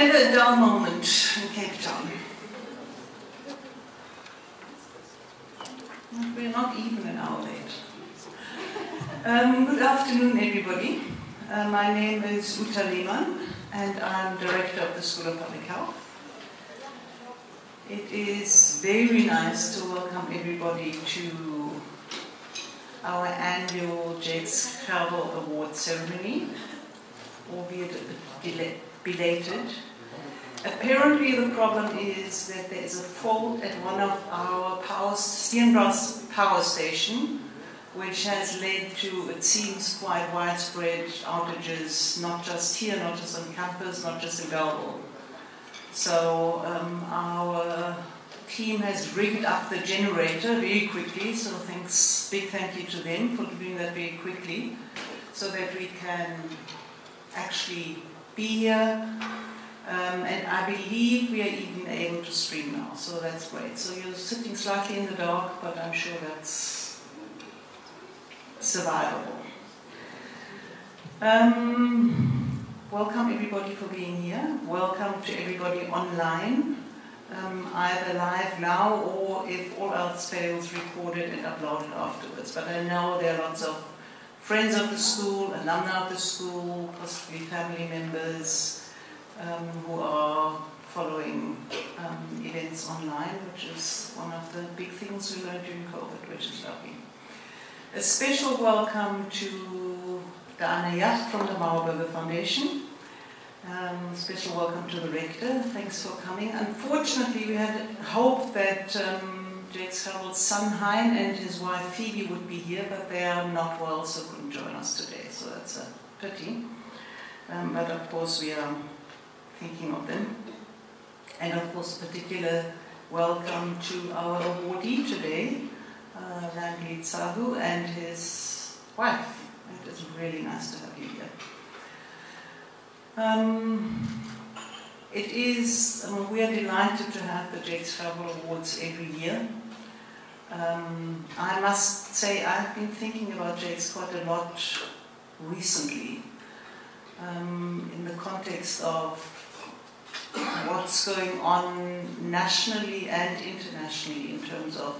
never a dull moment in Cape Town. We're not even an hour late. Um, good afternoon, everybody. Uh, my name is Uta Lehmann, and I'm director of the School of Public Health. It is very nice to welcome everybody to our annual Jakes Gerwel Award ceremony, albeit belated. Apparently the problem is that there is a fault at one of our power, power station, which has led to, it seems, quite widespread outages, not just here, not just on campus, not just in Bellville. So um, our team has rigged up the generator very quickly, so thanks, big thank you to them for doing that very quickly, so that we can actually be here. Um, and I believe we are even able to stream now, so that's great. So you're sitting slightly in the dark, but I'm sure that's survivable. Um, welcome everybody for being here. Welcome to everybody online, um, either live now or if all else fails, recorded and uploaded afterwards. But I know there are lots of friends of the school, alumni of the school, possibly family members um, who are following um, events online, which is one of the big things we learned during COVID, which is lovely. A special welcome to Dana Yach from the Mauerberger Foundation. Um, special welcome to the rector. Thanks for coming. Unfortunately, we had hoped that um, Jakes son Hein and his wife Phoebe would be here, but they are not well, so couldn't join us today. So that's a pity. Um, but of course, we are thinking of them. And of course, particular welcome to our awardee today, uh, Landry Tsague and his wife. It is really nice to have you here. Um, it is, um, we are delighted to have the Jakes Gerwel Awards every year. Um, I must say I've been thinking about Jakes quite a lot recently um, in the context of what's going on nationally and internationally in terms of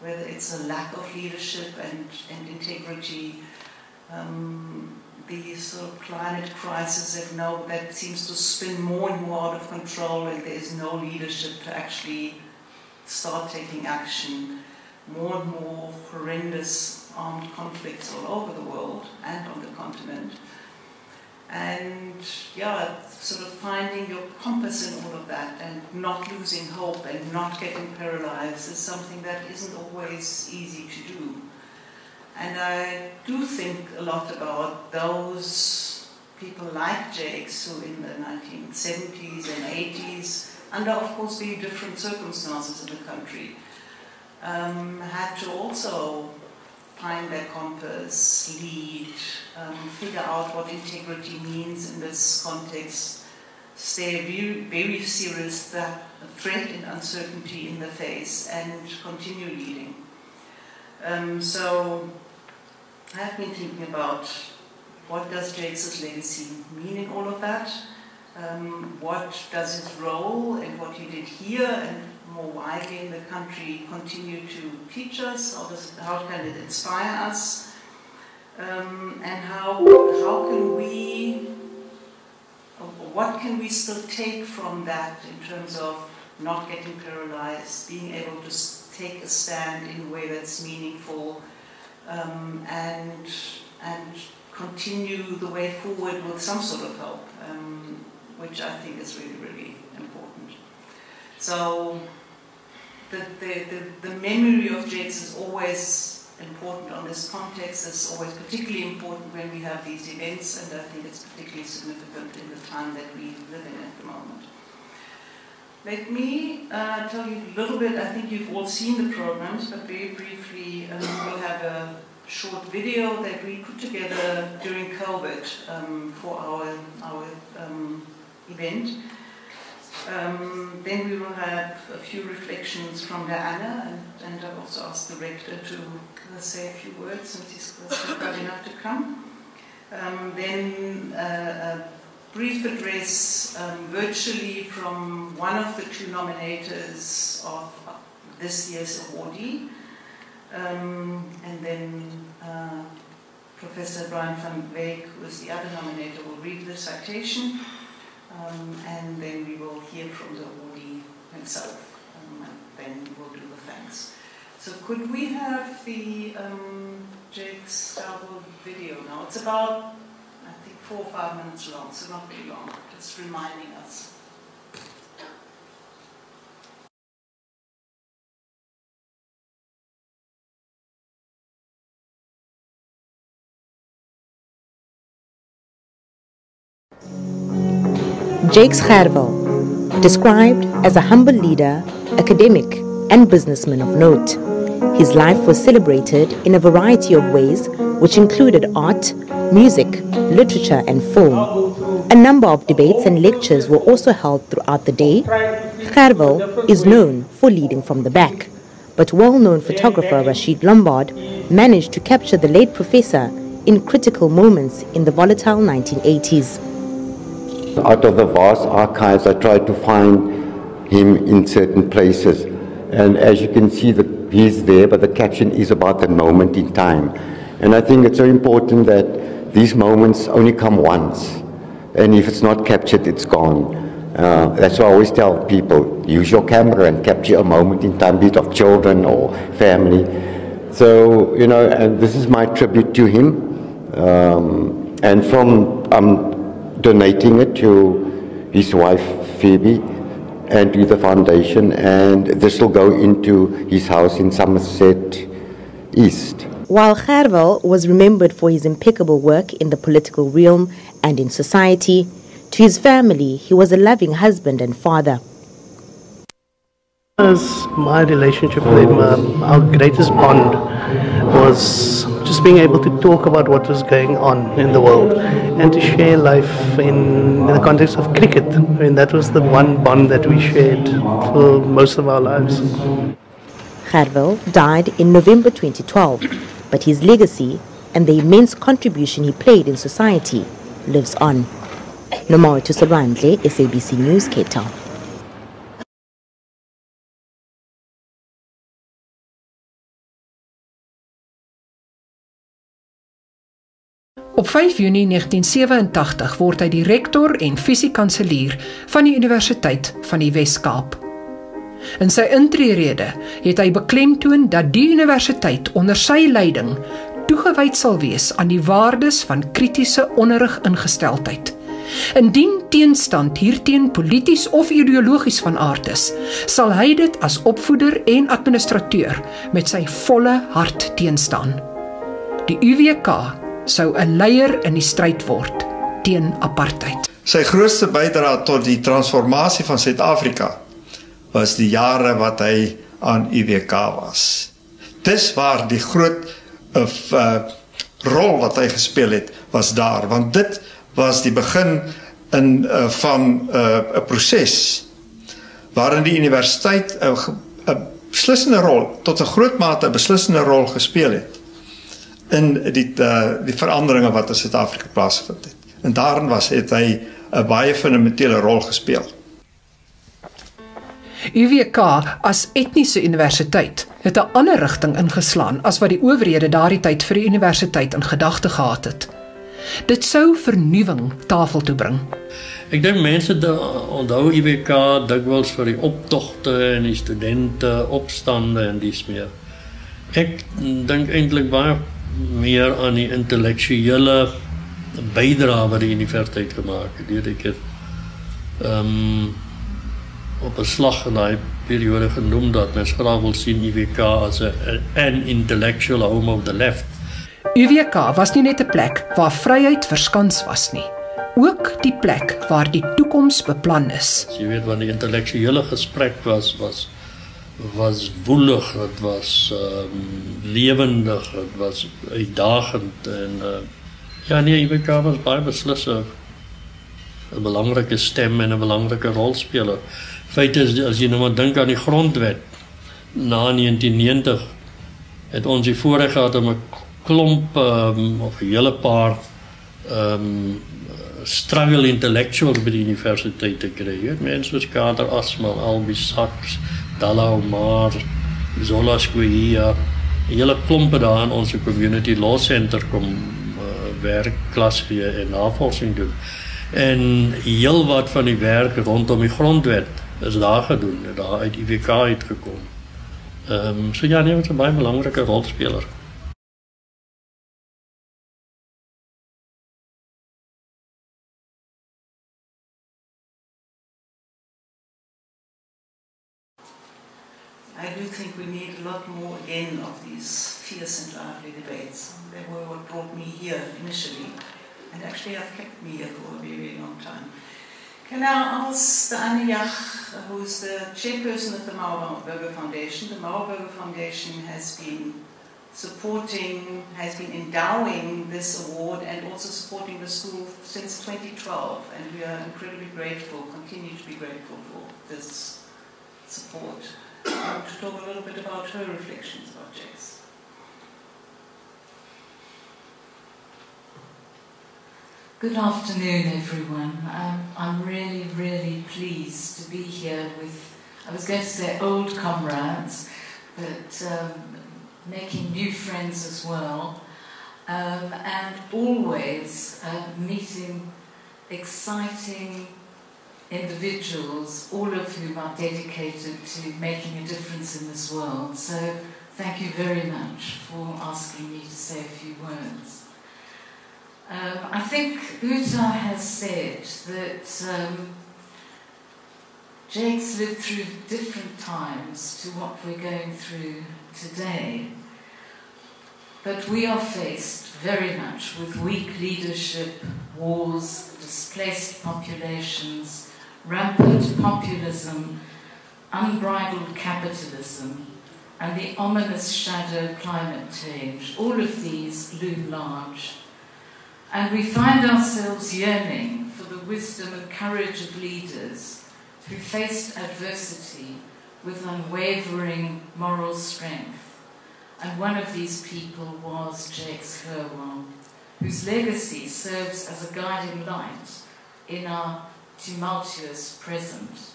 whether it's a lack of leadership and, and integrity, um, the sort of climate crisis that now that seems to spin more and more out of control and there is no leadership to actually start taking action. More and more horrendous armed conflicts all over the world and on the continent. And yeah, sort of finding your compass in all of that and not losing hope and not getting paralyzed is something that isn't always easy to do. And I do think a lot about those people like Jakes who in the 1970s and 80s, under of course very different circumstances in the country, um, had to also find their compass, lead, um, figure out what integrity means in this context, stay very, serious that threat and uncertainty in the face, and continue leading. Um, so I've been thinking about what does Jakes' legacy mean in all of that? Um, what does his role and what he did here and widely in the country continue to teach us? How, does, how can it inspire us? Um, and how, how can we, what can we still take from that in terms of not getting paralyzed, being able to take a stand in a way that's meaningful, um, and, and continue the way forward with some sort of hope, um, which I think is really, really important. So the, the, the, the memory of Jakes is always important on this context. It's always particularly important when we have these events, and I think it's particularly significant in the time that we live in at the moment. Let me uh, tell you a little bit, I think you've all seen the programs, but very briefly, um, we'll have a short video that we put together during COVID um, for our, our um, event. Um, then we will have a few reflections from Diana, and, and I've also asked the rector to say a few words since he's got enough to come. Um, then uh, brief address um, virtually from one of the two nominators of this year's awardee. Um, and then uh, Professor Brian van Wyk, who is the other nominator, will read the citation. Um, and then we will hear from the awardee himself. Um, and then we'll do the thanks. So could we have the um, Jakes Gerwel video now? It's about I think, four or five minutes long, so not very long, just reminding us. Jakes Gerwel, described as a humble leader, academic, and businessman of note. His life was celebrated in a variety of ways, which included art, music, literature, and film. A number of debates and lectures were also held throughout the day. Gerwel is known for leading from the back, but well-known photographer Rashid Lombard managed to capture the late professor in critical moments in the volatile 1980s. Out of the vast archives, I tried to find him in certain places. And as you can see, the, he's there, but the caption is about the moment in time. And I think it's so important that these moments only come once. And if it's not captured, it's gone. Uh, that's why I always tell people, use your camera and capture a moment in time, be it of children or family. So, you know, and this is my tribute to him. Um, and from um, donating it to his wife, Phoebe, and to the foundation, and this will go into his house in Somerset East. While Gerwel was remembered for his impeccable work in the political realm and in society, to his family he was a loving husband and father. As my relationship with him, um, our greatest bond was just being able to talk about what was going on in the world and to share life in, in the context of cricket. I mean, that was the one bond that we shared for most of our lives. Gerwel died in November 2012 but his legacy and the immense contribution he played in society lives on. Nomoro Tusolwandle, SABC News, Cape Town. Op 5 Junie 1987 word hy die rektor en fisiekanselier van die Universiteit van die Wes-Kaap. In sy intrede het hy beklemtoon dat die universiteit onder sy leiding toegewyd sal wees aan die waardes van kritiese onderrig ingesteldheid. Indien teenstand hierteen polities of ideologies van aard is, sal hy dit as opvoeder en administrateur met sy volle hart teenstaan. Die UWK sou 'n leier in die stryd word teen apartheid. Sy grootste bydrae tot die transformasie van Suid-Afrika was die jare wat hy aan UWK was. Dis waar die groot of uh, rol wat hy gespeel het was daar want dit was die begin in uh, van 'n uh, proses waarin die universiteit 'n uh, beslissende rol tot 'n groot mate 'n beslissende rol gespeel het in die uh, die veranderinge wat in Suid-Afrika plaasgevind het. En daarin was het hy 'n baie fundamentele rol gespeel. UWK as etniese universiteit het 'n ander rigting ingeslaan as wat die owerhede daardie tyd vir die universiteit in gedagte gehad het. Dit sou vernuwing tafel toe bring. Ek dink mense onthou UWK dikwels vir die optogte en die studente opstande en dis meer. Ek dink eintlik baie meer aan die intellektuele bydrae wat die universiteit gemaak het. Dit ek ehm um, op 'n slag in daai periode genoem dat mens graag wil sien UWK as 'n an intellectual home of the left. UWK was nie net 'n plek waar vryheid verskans was nie, ook die plek waar die toekoms beplan is. Jy weet wanneer die intellektuele gesprek was was was woelig, dit was ehm um, lewendig, dit was uitdagend en uh, ja nee, UWK was baie beslissend 'n belangrike stem en 'n belangrike rolspeler feit is as jy nou maar dink aan die grondwet na 1990 het ons die voorreg gehad om 'n klomp um, of 'n hele paar ehm um, struggle intellectuals by die universiteit te kry. Jy weet mense soos Kader Asmal, Albie Sachs, Dalla Omar, Zola Squia, 'n hele klompe daar in ons community law center kom uh, werk klas gee en navorsing doen. En heel wat van die werk rondom die grondwet is daar gedoen, daar uit IWK uitgekom. Ehm um, so ja, nee, 'n baie belangrike rolspeler. We need a lot more again of these fierce and lively debates. They were what brought me here initially, and actually have kept me here for a very, long time. Can I ask Anne Jach, who is the chairperson of the Mauerberger Foundation? The Mauerberger Foundation has been supporting, has been endowing this award and also supporting the school since 2012, and we are incredibly grateful, continue to be grateful for this support to talk a little bit about her reflections about Jakes. Good afternoon, everyone. Um, I'm really, really pleased to be here with, I was going to say old comrades, but um, making new friends as well, um, and always uh, meeting exciting individuals, all of whom are dedicated to making a difference in this world. So thank you very much for asking me to say a few words. Um, I think Uta has said that um, Jake's lived through different times to what we're going through today. But we are faced very much with weak leadership, wars, displaced populations, rampant populism, unbridled capitalism, and the ominous shadow climate change. All of these loom large. And we find ourselves yearning for the wisdom and courage of leaders who faced adversity with unwavering moral strength. And one of these people was Jakes Gerwel, whose legacy serves as a guiding light in our tumultuous present.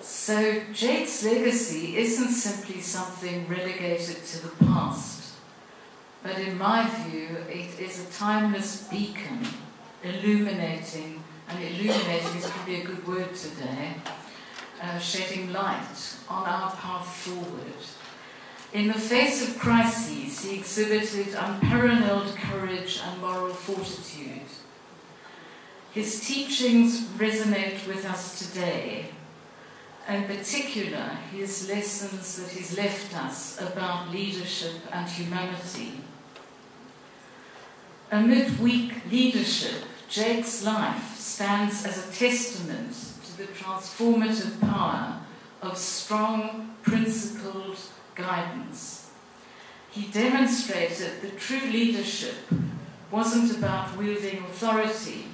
So Jake's legacy isn't simply something relegated to the past, but in my view, it is a timeless beacon illuminating, and illuminating is probably a good word today, uh, shedding light on our path forward. In the face of crises, he exhibited unparalleled courage and moral fortitude his teachings resonate with us today, in particular, his lessons that he's left us about leadership and humanity. Amid weak leadership, Jake's life stands as a testament to the transformative power of strong, principled guidance. He demonstrated that true leadership wasn't about wielding authority,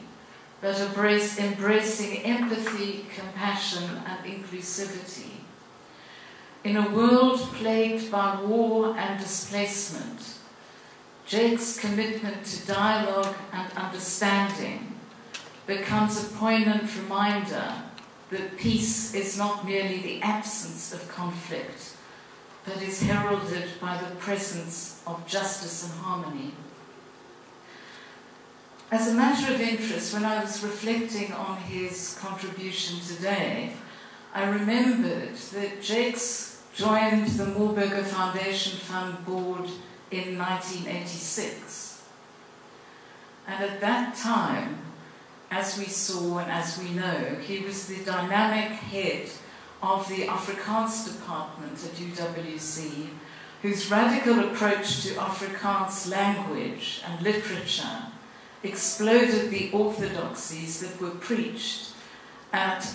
but embrace, embracing empathy, compassion, and inclusivity. In a world plagued by war and displacement, Jake's commitment to dialogue and understanding becomes a poignant reminder that peace is not merely the absence of conflict, but is heralded by the presence of justice and harmony. As a matter of interest, when I was reflecting on his contribution today, I remembered that Jakes joined the Mauerberger Foundation Fund board in 1986. And at that time, as we saw and as we know, he was the dynamic head of the Afrikaans department at UWC, whose radical approach to Afrikaans language and literature exploded the orthodoxies that were preached at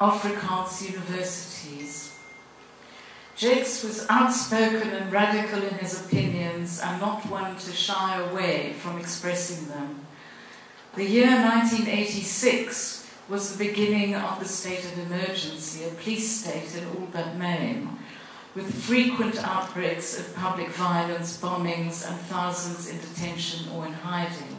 Afrikaans universities. Jakes was outspoken and radical in his opinions and not one to shy away from expressing them. The year 1986 was the beginning of the state of emergency, a police state in all but name, with frequent outbreaks of public violence, bombings, and thousands in detention or in hiding.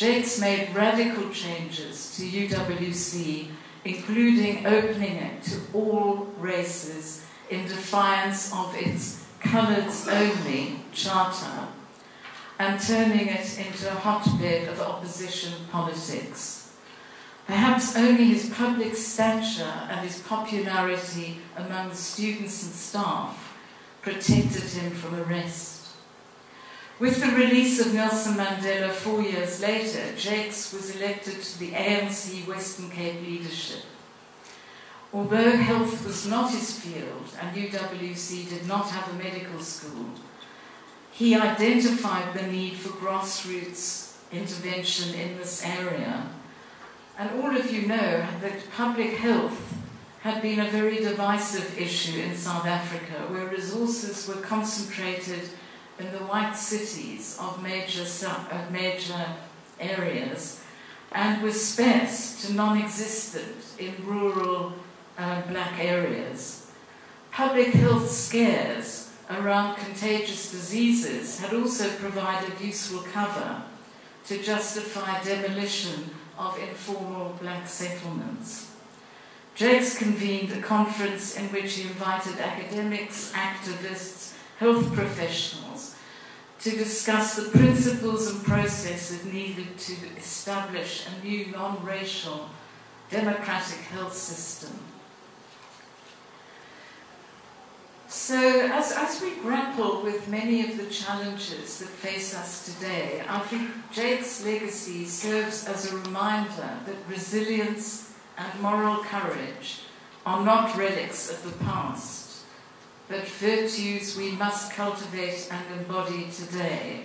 Jakes made radical changes to UWC, including opening it to all races in defiance of its colours only charter and turning it into a hotbed of opposition politics. Perhaps only his public stature and his popularity among students and staff protected him from arrest. With the release of Nelson Mandela four years later, Jakes was elected to the ANC Western Cape leadership. Although health was not his field and UWC did not have a medical school, he identified the need for grassroots intervention in this area. And all of you know that public health had been a very divisive issue in South Africa, where resources were concentrated in the white cities of major, of major areas and was sparse to non existent in rural uh, black areas. Public health scares around contagious diseases had also provided useful cover to justify demolition of informal black settlements. Jakes convened a conference in which he invited academics, activists, health professionals to discuss the principles and processes needed to establish a new non racial democratic health system. So, as, as we grapple with many of the challenges that face us today, I think Jake's legacy serves as a reminder that resilience and moral courage are not relics of the past, but virtues we must cultivate and embody today.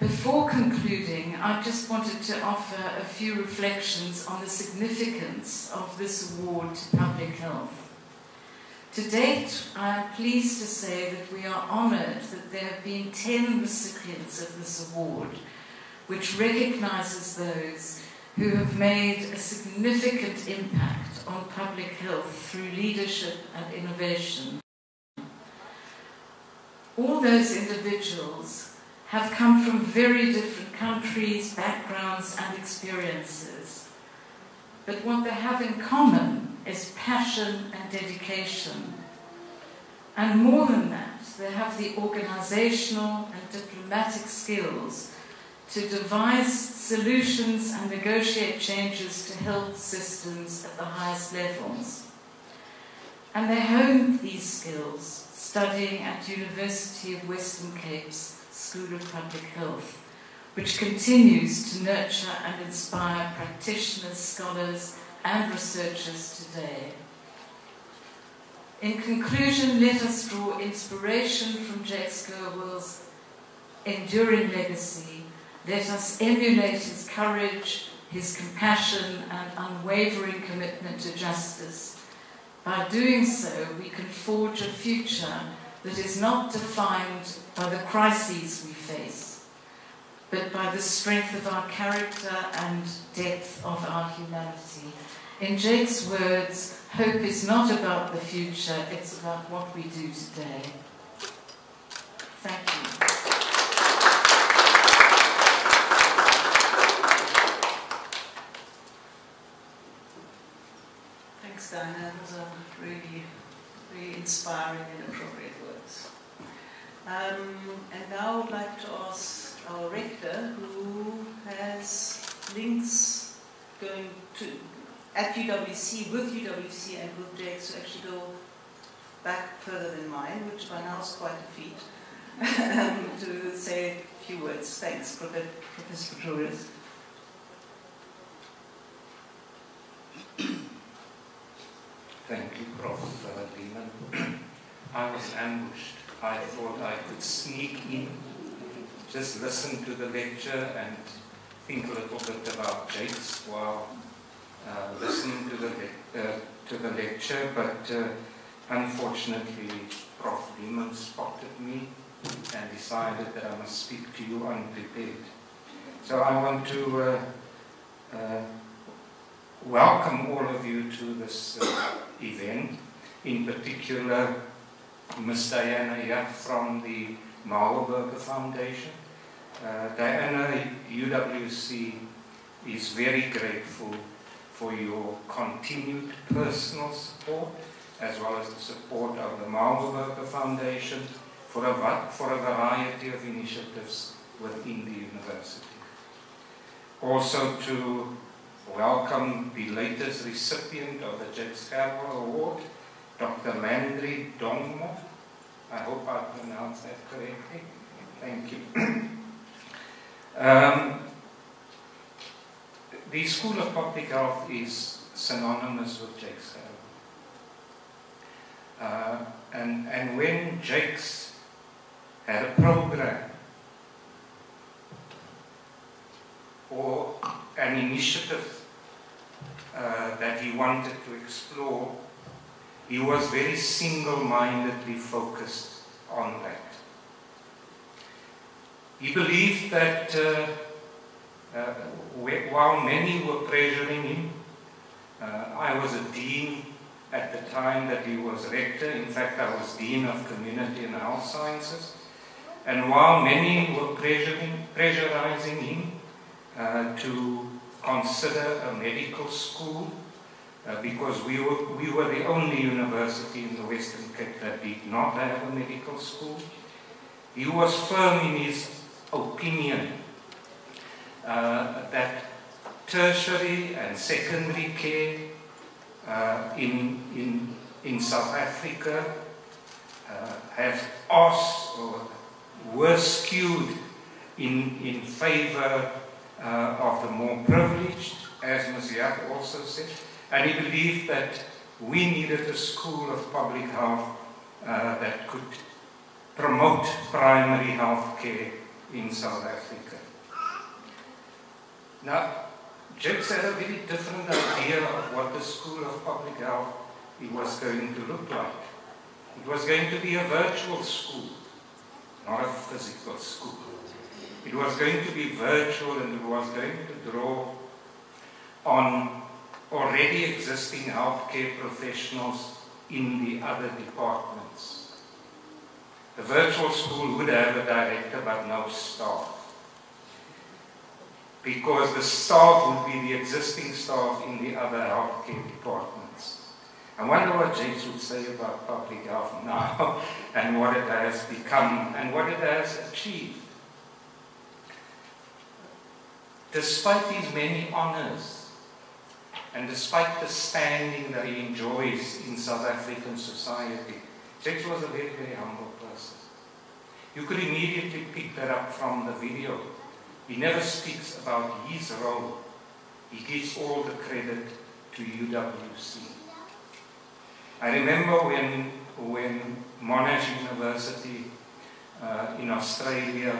Before concluding, I just wanted to offer a few reflections on the significance of this award to public health. To date, I am pleased to say that we are honoured that there have been 10 recipients of this award, which recognises those who have made a significant impact on public health through leadership and innovation. All those individuals have come from very different countries, backgrounds, and experiences. But what they have in common is passion and dedication. And more than that, they have the organizational and diplomatic skills to devise solutions and negotiate changes to health systems at the highest levels. And they honed these skills studying at University of Western Cape's School of Public Health, which continues to nurture and inspire practitioners, scholars, and researchers today. In conclusion, let us draw inspiration from Jakes Gerwel's enduring legacy. Let us emulate his courage, his compassion, and unwavering commitment to justice. By doing so, we can forge a future that is not defined by the crises we face, but by the strength of our character and depth of our humanity. In Jake's words, hope is not about the future, it's about what we do today. Thank you. Diana. Those are really, really inspiring and appropriate words. Um, and now I would like to ask our rector, who has links going to at UWC, with UWC and with Jakes to actually go back further than mine, which by now is quite a feat, um, to say a few words. Thanks, Professor Pretorius. Thank you, Prof. Lehmann. I was ambushed. I thought I could sneak in, just listen to the lecture and think a little bit about Jakes while uh, listening to the, uh, to the lecture, but uh, unfortunately Prof. Lehmann spotted me and decided that I must speak to you unprepared. So I want to uh, uh, welcome all of you to this uh, event, in particular Ms. Diana Yach from the Mauerberger Foundation, Uh, Diana UWC is very grateful for your continued personal support as well as the support of the Mauerberger Foundation for a, for a variety of initiatives within the university. Also to welcome the latest recipient of the Jakes Gerwel Award, Dr. Landry Dongmo. I hope I pronounced that correctly. Thank you. um, the School of Public Health is synonymous with Jakes Gerwel. Uh, and, and when Jakes had a program or an initiative uh, that he wanted to explore, he was very single-mindedly focused on that. He believed that uh, uh, while many were pressuring him, uh, I was a dean at the time that he was rector. In fact, I was dean of community and health sciences. And while many were pressuring, pressurizing him uh, to consider a medical school, uh, because we were, we were the only university in the Western Cape that did not have a medical school, he was firm in his opinion uh, that tertiary and secondary care uh, in, in, in South Africa uh, have asked or were skewed in, in favor uh, of the more privileged, as Maziak also said, and he believed that we needed a school of public health uh, that could promote primary health care in South Africa. Now, Jakes had a very different idea of what the School of Public Health was going to look like. It was going to be a virtual school, not a physical school. It was going to be virtual and it was going to draw on already existing healthcare professionals in the other departments. The virtual school would have a director but no staff. Because the staff would be the existing staff in the other healthcare departments. I wonder what Jakes would say about public health now and what it has become and what it has achieved. Despite these many honors, and despite the standing that he enjoys in South African society, Jakes was a very, very humble person. You could immediately pick that up from the video. He never speaks about his role. He gives all the credit to UWC. I remember when, when Monash University uh, in Australia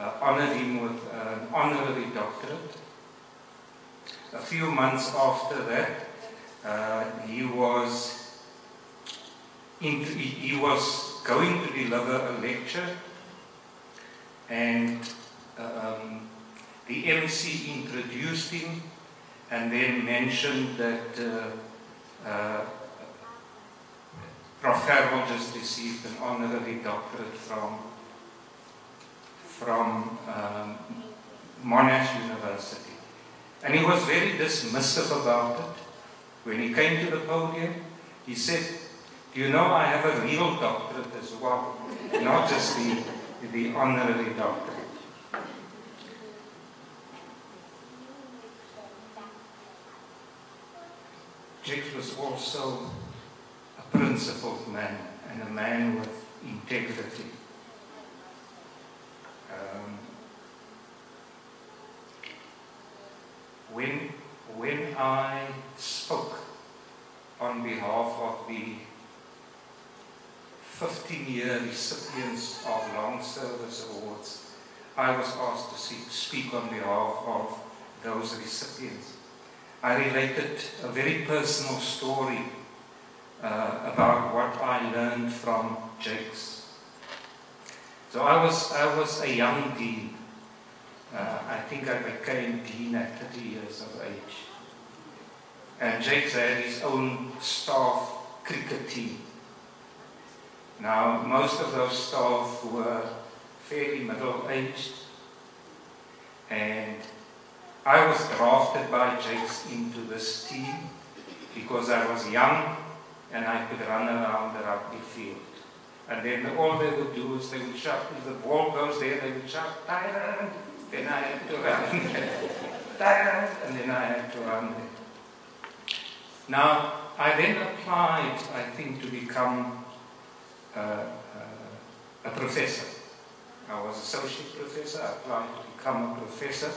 uh, honored him with an honorary doctorate. A few months after that, uh, he was in, he was going to deliver a lecture, and um, the MC introduced him and then mentioned that uh, uh, Prof. Gerwel just received an honorary doctorate from from um, Monash University. And he was very dismissive about it. When he came to the podium, he said, do you know I have a real doctorate as well, not just the, the honorary doctorate. Jakes was also a principled man and a man with integrity. Um, when, when I spoke on behalf of the 15-year recipients of long service awards, I was asked to speak, speak on behalf of those recipients. I related a very personal story uh, about what I learned from Jakes. So I was, I was a young dean. Uh, I think I became dean at 30 years of age. And Jakes had his own staff cricket team. Now, most of those staff were fairly middle-aged, And I was drafted by Jakes into this team because I was young and I could run around the rugby field. And then all they would do is they would shout, if the ball goes there, they would shout, Tyrone! Then I had to run! And then I had to run there. Now, I then applied, I think, to become uh, uh, a professor. I was associate professor, I applied to become a professor.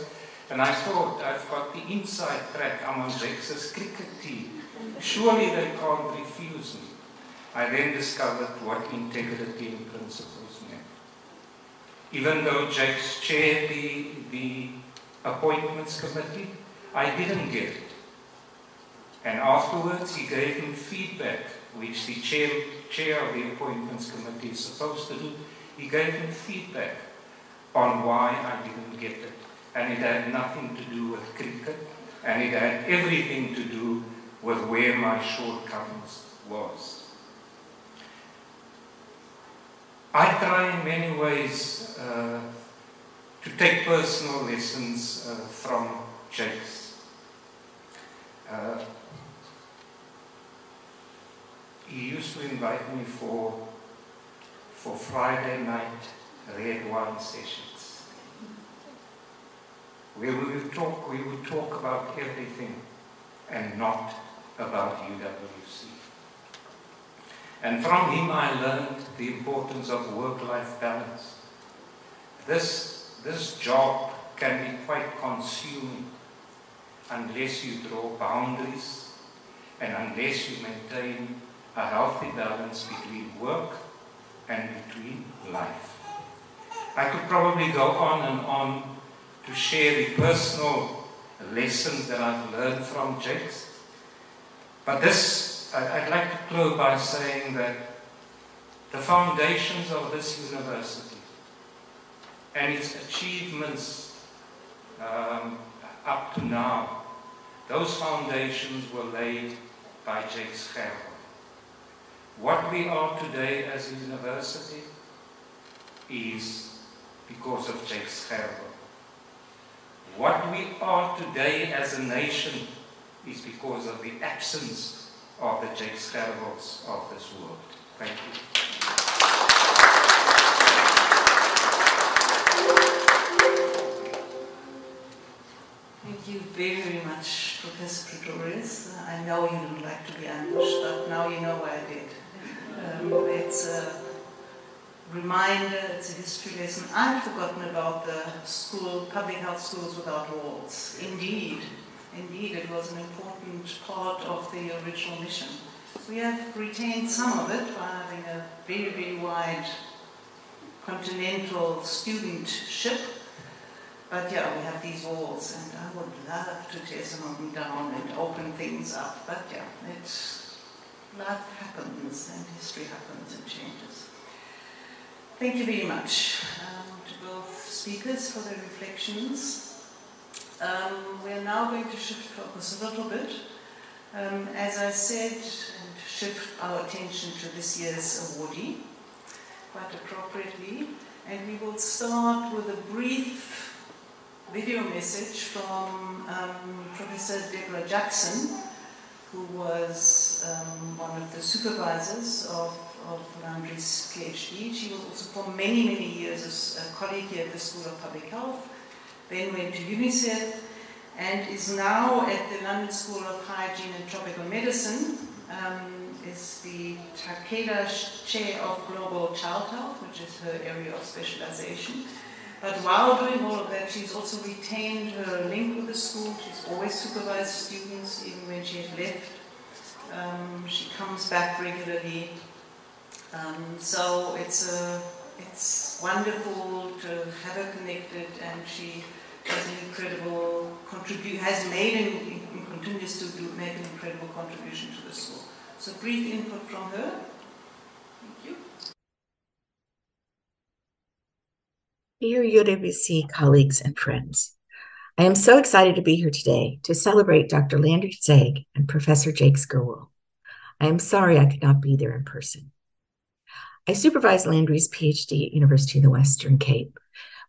And I thought, I've got the inside track, I'm on Rex's cricket team. Surely they can't refuse me. I then discovered what integrity and principles meant. Even though Jakes chaired the, the appointments committee, I didn't get it. And afterwards, he gave me feedback, which the chair, chair of the appointments committee is supposed to do. He gave me feedback on why I didn't get it. And it had nothing to do with cricket, and it had everything to do with where my shortcomings was. I try in many ways uh, to take personal lessons uh, from Jakes. Uh, he used to invite me for, for Friday night red wine sessions. Where we would talk, we would talk about everything and not about UWC. And from him I learned the importance of work-life balance. This, this job can be quite consuming unless you draw boundaries and unless you maintain a healthy balance between work and between life. I could probably go on and on to share the personal lessons that I've learned from Jakes. But this, I'd like to close by saying that the foundations of this university and its achievements um, up to now, those foundations were laid by Jakes Gerwel. What we are today as a university is because of Jakes Gerwel. What we are today as a nation is because of the absence of the Jakes Gerwels of this world. Thank you. Thank you very, very much, Professor Pretorius. I know you don't like to be ambushed, but now you know why I did. Um, it's a reminder, it's a history lesson. I've forgotten about the school, public health schools without walls. Indeed, indeed, it was an important part of the original mission. We have retained some of it by having a very, very wide continental student ship. But yeah, we have these walls, and I would love to tear some of them down and open things up. But yeah, it's life happens, and history happens and changes. Thank you very much um, to both speakers for their reflections. Um, we are now going to shift focus a little bit. Um, as I said, and shift our attention to this year's awardee, quite appropriately. And we will start with a brief video message from um, Professor Deborah Jackson, who was um, one of the supervisors of, of Landry's PhD. She was also for many, many years a colleague here at the School of Public Health, then went to UNICEF, and is now at the London School of Hygiene and Tropical Medicine, um, is the Takeda Chair of Global Child Health, which is her area of specialization. But while doing all of that, she's also retained her link with the school. She's always supervised students, even when she had left. Um, she comes back regularly. Um, so it's, a, it's wonderful to have her connected, and she has an incredible has made and, continues to do, make an incredible contribution to the school. So brief input from her. Thank you. Dear UWC colleagues and friends, I am so excited to be here today to celebrate Dr. Landry Tsague and Professor Jake Gerwel. I am sorry I could not be there in person. I supervised Landry's PhD at University of the Western Cape,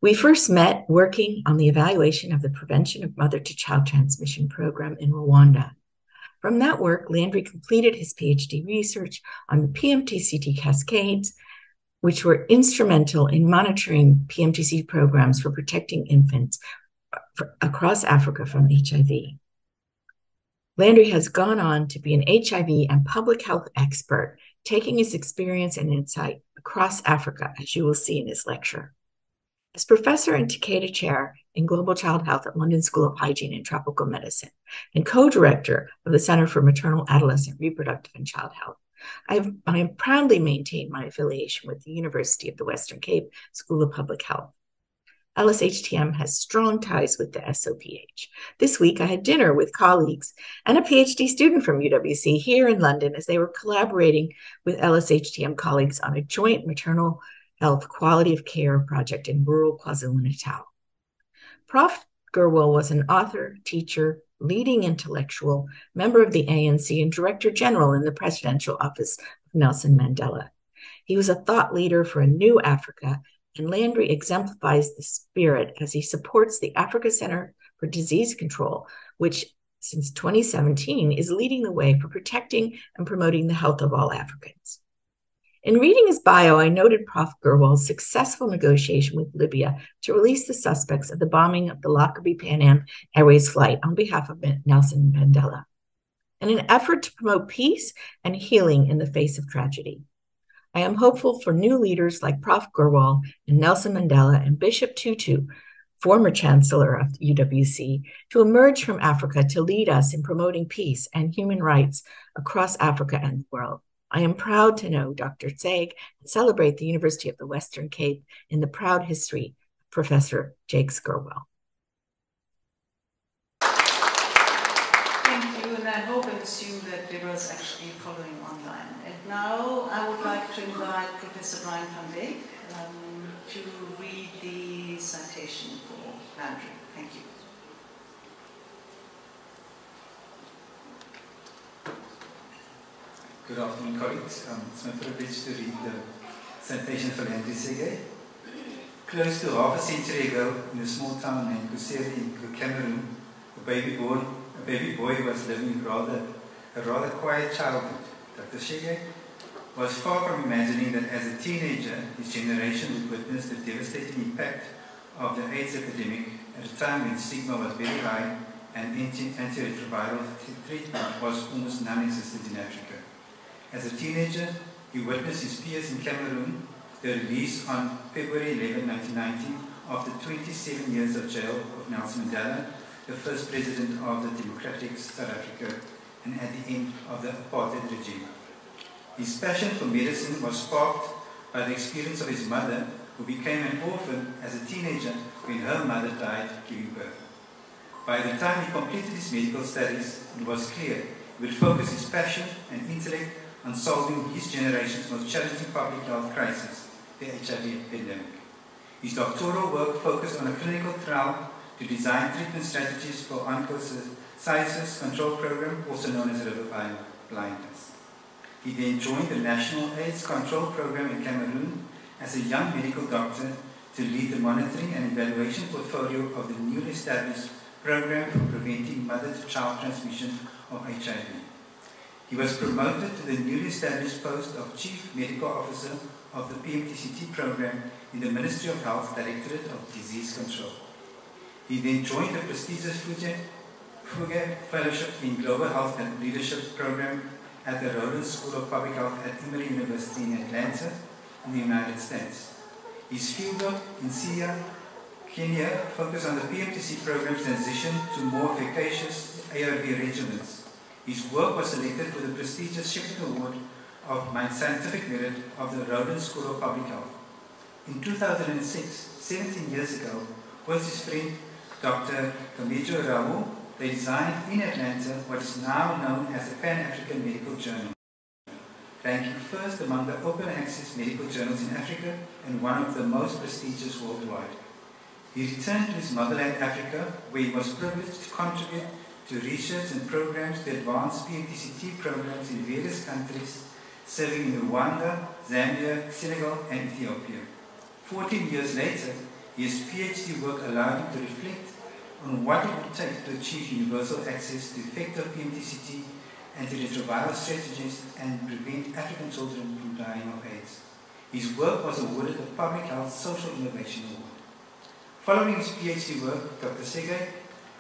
We first met working on the evaluation of the prevention of mother to child transmission program in Rwanda. From that work, Landry completed his PhD research on the PMTCT cascades, which were instrumental in monitoring PMTCT programs for protecting infants uh, across Africa from HIV. Landry has gone on to be an HIV and public health expert, taking his experience and insight across Africa, as you will see in his lecture. As professor and Takeda Chair in Global Child Health at London School of Hygiene and Tropical Medicine, and co director of the Center for Maternal, Adolescent, Reproductive, and Child Health, I've, I have proudly maintained my affiliation with the University of the Western Cape School of Public Health. LSHTM has strong ties with the SOPH. This week, I had dinner with colleagues and a PhD student from UWC here in London as they were collaborating with LSHTM colleagues on a joint maternal Health Quality of Care project in rural KwaZulu Natal. Prof. Gerwel was an author, teacher, leading intellectual, member of the ANC, and director general in the presidential office of Nelson Mandela. He was a thought leader for a new Africa, and Landry exemplifies the spirit as he supports the Africa Center for Disease Control, which since 2017 is leading the way for protecting and promoting the health of all Africans. In reading his bio, I noted Prof. Gerwel's successful negotiation with Libya to release the suspects of the bombing of the Lockerbie Pan Am Airways flight on behalf of Nelson Mandela, in an effort to promote peace and healing in the face of tragedy. I am hopeful for new leaders like Prof. Gerwel and Nelson Mandela and Bishop Tutu, former chancellor of UWC, to emerge from Africa to lead us in promoting peace and human rights across Africa and the world. I am proud to know Dr. Tsague and celebrate the University of the Western Cape in the proud history of Professor Jake Gerwel. Thank you, and I hope and assume that was actually following online. And now I would like to invite Professor Brian van Dijk um, to read the citation for Landry. Thank you. Good afternoon, colleagues. Um, it's my privilege to read the citation for Landry Tsague. Close to half a century ago, in a small town named Kousseri in Cameroon, a baby born, a baby boy was living rather, a rather quiet childhood. Dr. Tsague was far from imagining that as a teenager, his generation would witness the devastating impact of the AIDS epidemic at a time when stigma was very high and antiretroviral treatment was almost non-existent in Africa. As a teenager, he witnessed his peers in Cameroon, the release on February 11, 1990, after 27 years of jail of Nelson Mandela, the first president of the Democratic South Africa, and at the end of the apartheid regime. His passion for medicine was sparked by the experience of his mother, who became an orphan as a teenager when her mother died giving birth. By the time he completed his medical studies, it was clear he would focus his passion and intellect on solving his generation's most challenging public health crisis, the HIV epidemic. His doctoral work focused on a clinical trial to design treatment strategies for onchocerciasis control program, also known as river blindness. He then joined the National AIDS Control Program in Cameroon as a young medical doctor to lead the monitoring and evaluation portfolio of the newly established program for preventing mother-to-child transmission of HIV. He was promoted to the newly established post of Chief Medical Officer of the PMTCT program in the Ministry of Health Directorate of Disease Control. He then joined the prestigious Fugger, Fellowship in Global Health and Leadership program at the Rollins School of Public Health at Emory University in Atlanta in the United States. His fieldwork in Siaya, Kenya focused on the PMTC program's transition to more efficacious ARV regimens his work was selected for the prestigious Shepard Award of scientific merit of the Rollins School of Public Health. In 2006, 17 years ago, was his friend Dr. Kamadjeu Raoul, they designed in Atlanta what is now known as the Pan-African Medical Journal, ranking first among the open access medical journals in Africa and one of the most prestigious worldwide. He returned to his motherland Africa, where he was privileged to contribute to research and programs to advance PMTCT programs in various countries, serving in Rwanda, Zambia, Senegal, and Ethiopia. 14 years later, His PhD work allowed him to reflect on what it would take to achieve universal access to effective PMTCT antiretroviral strategies and prevent African children from dying of AIDS. His work was awarded the Public Health Social Innovation Award. Following his PhD work, Dr. Tsague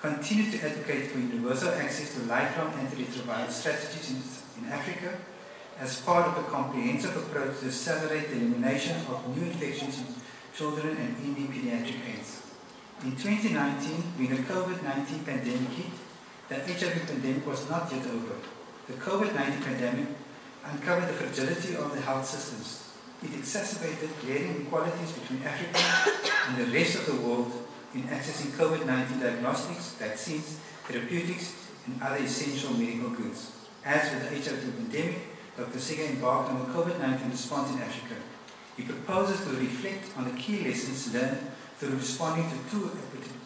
continued to advocate for universal access to lifelong antiretroviral strategies in, in Africa as part of a comprehensive approach to accelerate the elimination of new infections in children and ending pediatric AIDS. In 2019, when the COVID-19 pandemic hit, the HIV pandemic was not yet over. The COVID-19 pandemic uncovered the fragility of the health systems. It exacerbated glaring inequalities between Africa and the rest of the world in accessing COVID-19 diagnostics, vaccines, therapeutics, and other essential medical goods. As with the HIV pandemic, Dr. Tsague embarked on the COVID-19 response in Africa. He proposes to reflect on the key lessons learned through responding to two,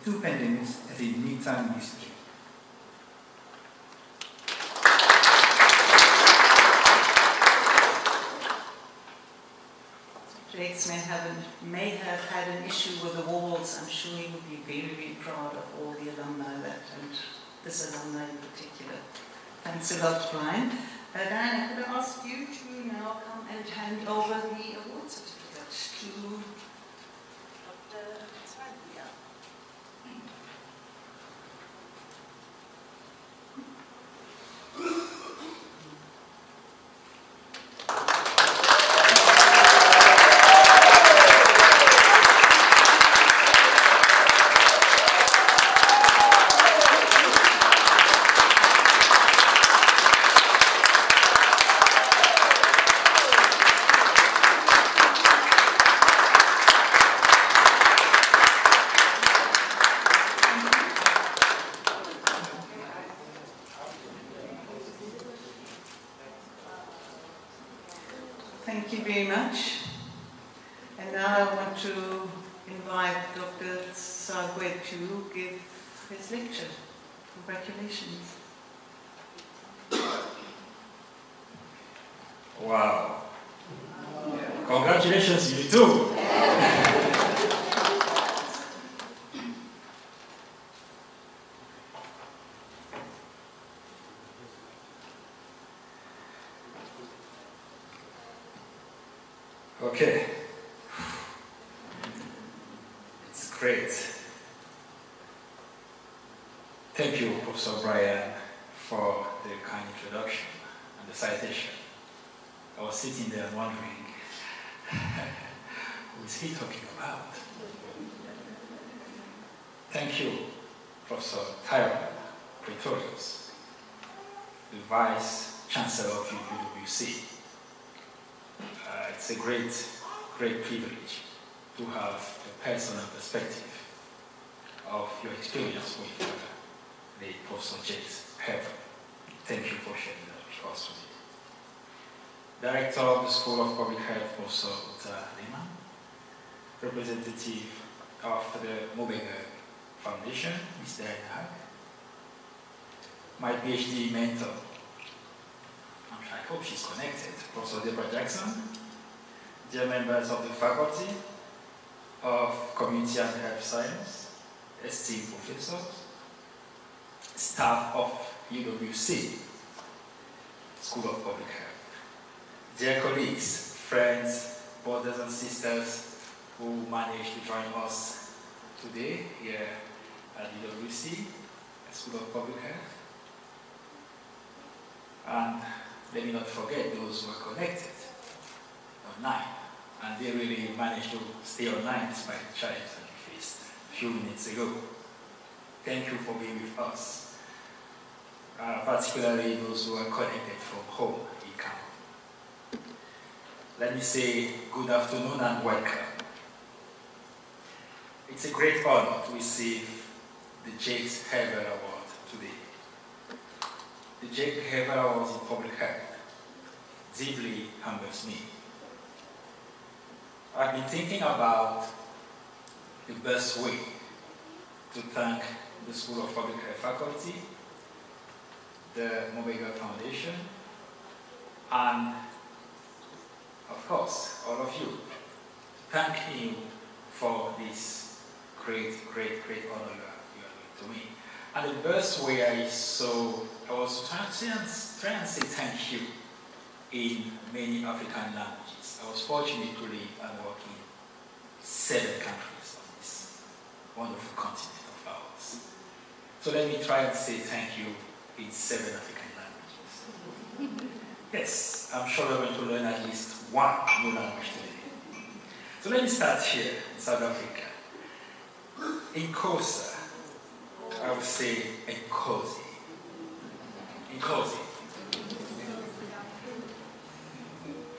two pandemics at a unique time in history. Jakes may have, may have had an issue with the walls. I'm sure he would be very, very proud of all the alumni that, and this alumni in particular. Thanks a lot, Brian. I'm going to ask you to now come and hand over the award certificate to Dr. Swadia? Thank you very much. And now I want to invite Dr. Tsague to give his lecture. Congratulations. Wow. Congratulations, you too. Okay. It's great. Thank you, Professor Brian, for the kind introduction and the citation. I was sitting there wondering, who is he talking about? Thank you, Professor Tyrone Pretorius, the Vice Chancellor of UWC. Uh, it's a great, great privilege to have a personal perspective of your experience with uh, the Professor James Heaven. Thank you for sharing that with us today. Director of the School of Public Health, Professor Uta Lehmann, representative of the Mauerberger Foundation, Mr. Hag, my PhD mentor, I hope she's connected, Professor Deborah Jackson, dear members of the faculty of Community and Health Science, esteemed professors, staff of UWC, School of Public Health, dear colleagues, friends, brothers and sisters who managed to join us today here at the UWC, School of Public Health. And let me not forget those who are connected online. And they really managed to stay online despite the challenges that we faced a few minutes ago. Thank you for being with us, uh, particularly those who are connected from home. Let me say good afternoon and welcome. It's a great honor to receive the Jakes Gerwel Award today. The Jakes Gerwel Awards in Public Health deeply humbles me. I've been thinking about the best way to thank the School of Public Health faculty, the Mauerberger Foundation, and of course, all of you. Thank you for this great, great, great honor you are, you to me. And the best way I saw, I was trying to, trying to say thank you in many African languages. I was fortunate to live and work in seven countries on this wonderful continent of ours. So let me try and say thank you in seven African languages. Yes, I'm sure we're going to learn at least one. So let me start here in South Africa. In Xhosa, I would say Enkosi. Enkosi.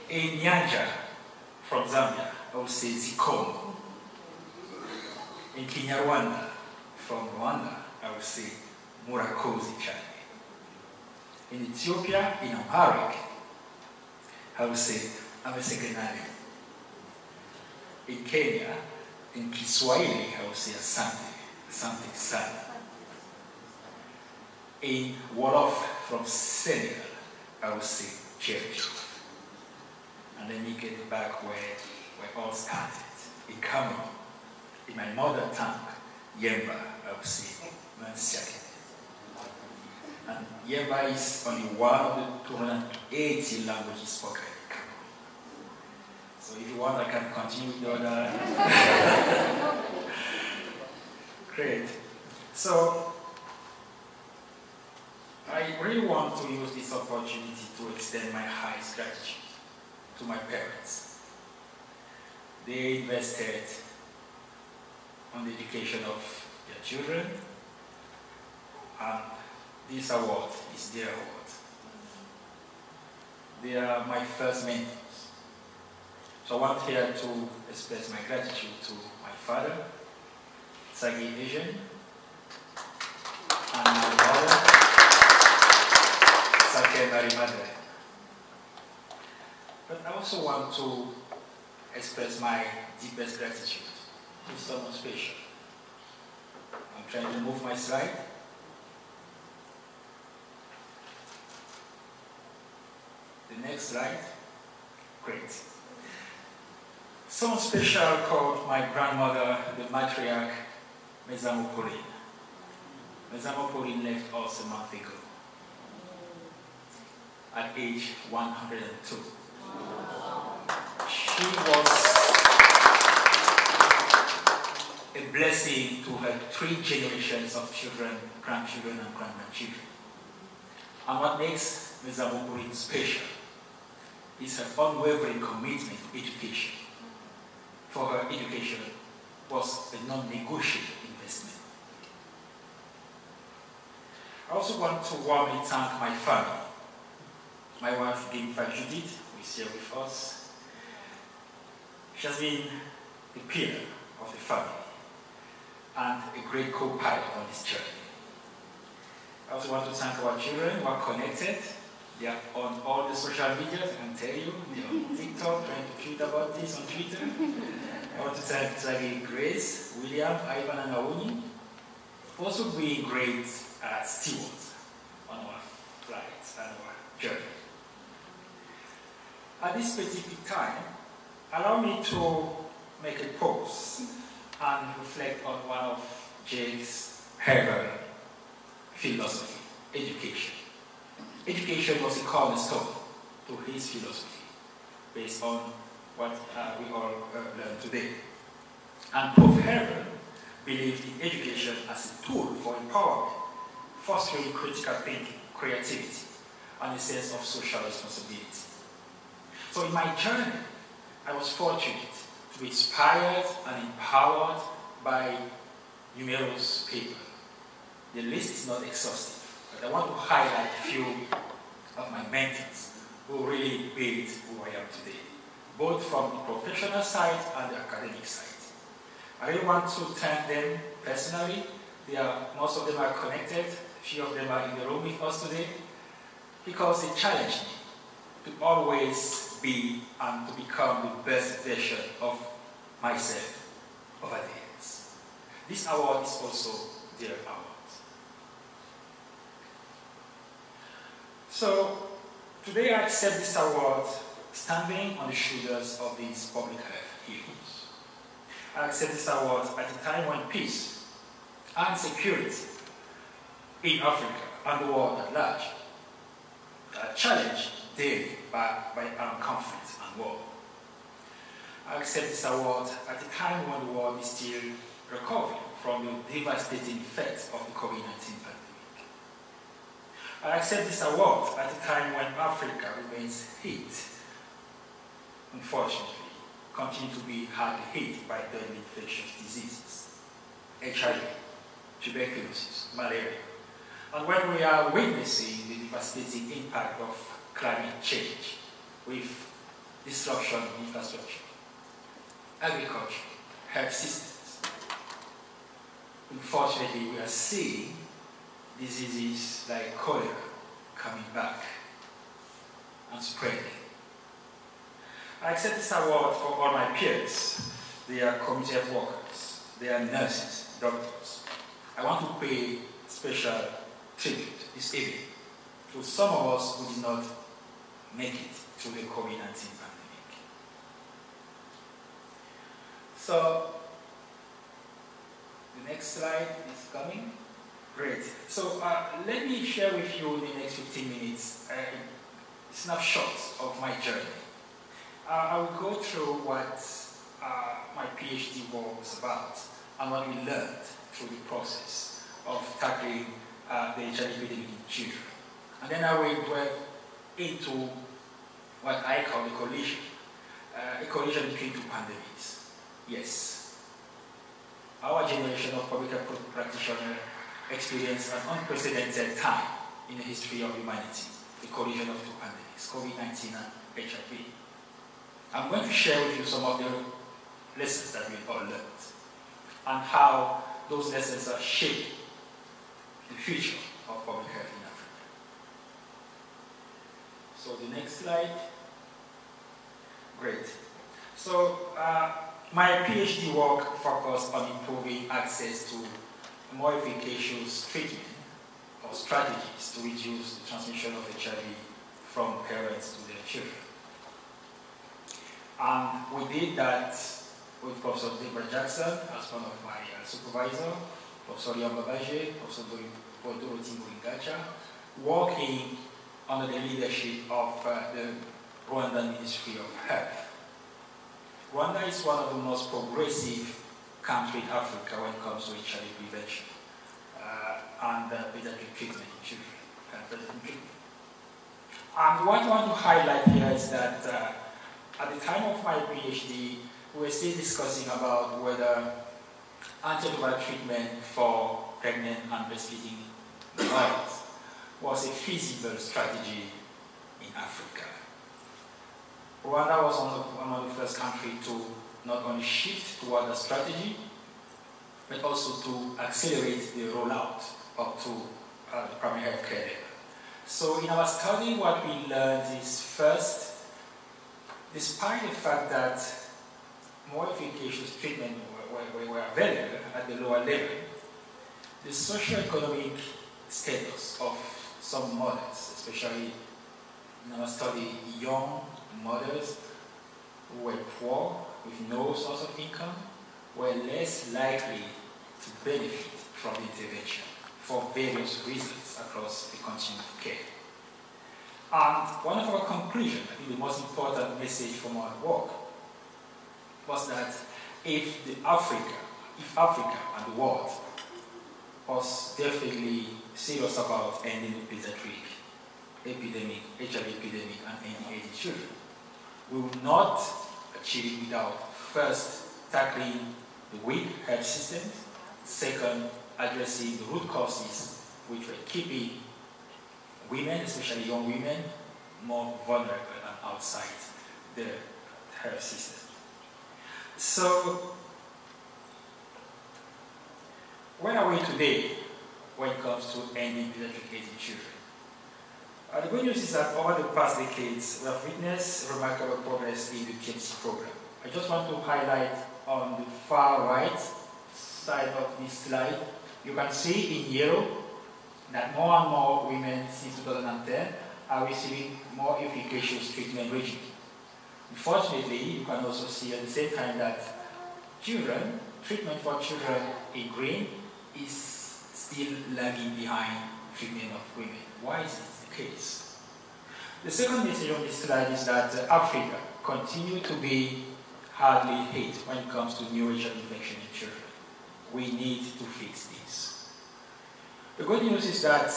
In Nyanja, from Zambia, I would say Zikomo. In Kinyarwanda, from Rwanda, I would say Murakoze cyane. In Ethiopia, in Amharic, I would say Amesegenari. In Kenya, in Kiswahili, I would say Asante, Asante Sana. In Wolof from Senegal, I would say Church. And then you get back where we all started, in Cameroon. In my mother tongue, Yemba, I would say Mansiake. And Yemba is only one of the 280 languages spoken. So if you want, I can continue with the other. Great. So I really want to use this opportunity to extend my highest gratitude to my parents. They invested on the education of their children, and this award is their award. They are my first mentors. So I want here to express my gratitude to my father, Sagi Asian, and my mother, Sake Marimadre. But I also want to express my deepest gratitude to someone special. I'm trying to move my slide. The next slide. Great. Someone special called my grandmother, the matriarch, Mezamo Pauline. Mezamo Pauline left us a month ago at age 102. She was a blessing to her three generations of children, grandchildren, and grandchildren. And what makes Mezamo Pauline special is her unwavering commitment to education. For her education was a non-negotiable investment. I also want to warmly thank my family. My wife, Gimfa Judith, who is here with us. She has been the pillar of the family and a great co-pilot on this journey. I also want to thank our children who are connected. Are on all the social media, I can tell you. Are on TikTok, trying to tweet about this on Twitter. I want to thank Grace, William, Ivan, and Auni for also being great uh, stewards on our flights and our journey. At this specific time, allow me to make a pause and reflect on one of Jakes Gerwel philosophy, education. Education was a cornerstone to his philosophy, based on what uh, we all uh, learn today. And Prof. Gerwel believed in education as a tool for empowerment, fostering critical thinking, creativity, and a sense of social responsibility. So in my journey, I was fortunate to be inspired and empowered by numerous people. The list is not exhaustive, but I want to highlight a few of my mentors who really built who I am today, both from the professional side and the academic side. I really want to thank them personally. They are, most of them are connected, a few of them are in the room with us today, because they challenged me to always be and to become the best version of myself over the years. This award is also their award. So, today I accept this award standing on the shoulders of these public health heroes. I accept this award at a time when peace and security in Africa and the world at large are challenged daily by, by armed conflict and war. I accept this award at a time when the world is still recovering from the devastating effects of the COVID-19 pandemic. I accept this award at a time when Africa remains hit, unfortunately, continue to be hard hit by deadly infectious diseases, HIV, tuberculosis, malaria, and when we are witnessing the devastating impact of climate change with disruption in infrastructure, agriculture, health systems. Unfortunately, we are seeing diseases like cholera coming back and spreading. I accept this award for all my peers. They are community workers, they are nurses, doctors. I want to pay special tribute this evening to some of us who did not make it through the COVID-19 pandemic. So, the next slide is coming. Great. So uh, let me share with you in the next 15 minutes a snapshot of my journey. Uh, I will go through what uh, my PhD work was about and what we learned through the process of tackling uh, the HIV epidemic in children. And then I will delve into what I call the collision, uh, a collision between two pandemics. Yes. Our generation of public practitioners experienced an unprecedented time in the history of humanity, the collision of two pandemics, COVID-19 and HIV. I'm going to share with you some of the lessons that we've all learned and how those lessons are shaping the future of public health in Africa. So the next slide. Great. So uh, my PhD work focused on improving access to efficacious treatment or strategies to reduce the transmission of HIV from parents to their children. And we did that with Professor Deborah Jackson as one of my uh, supervisor, Professor Liam Babaje, Professor Dorothy Mbori-Ngacha, working under the leadership of uh, the Rwandan Ministry of Health. Rwanda is one of the most progressive countries in Africa when it comes to HIV prevention uh, and uh, pediatric treatment in children. Uh, and what I want to highlight here is that uh, at the time of my PhD, we were still discussing about whether antiretroviral treatment for pregnant and breastfeeding mothers was a feasible strategy in Africa. Rwanda was one of the first countries to not only shift toward a strategy, but also to accelerate the rollout up to uh, the primary health care level. So in our study, what we learned is first, despite the fact that more efficacious treatment were, were, were available at the lower level, the socio-economic status of some mothers, especially in our study, young mothers who were poor with no source of income, were less likely to benefit from the intervention for various reasons across the continuum of care. And one of our conclusions, I think the most important message from our work, was that if the Africa, if Africa and the world was definitely serious about ending the pediatric epidemic, HIV epidemic, and ending AIDS children, we will not achieve it without first tackling the weak health system, second, addressing the root causes which were keeping women, especially young women, more vulnerable and outside the health system. So, where are we today when it comes to ending pediatric in children? Uh, the good news is that over the past decades, we have witnessed remarkable progress in the PMC program. I just want to highlight on the far right side of this slide, you can see in yellow that more and more women since 2010 are receiving more efficacious treatment regimen. Unfortunately, you can also see at the same time that children, treatment for children in green is still lagging behind treatment of women. Why is the case? The second message on this slide is that uh, Africa continue to be hardly hit when it comes to neonatal infection in children. We need to fix this. The good news is that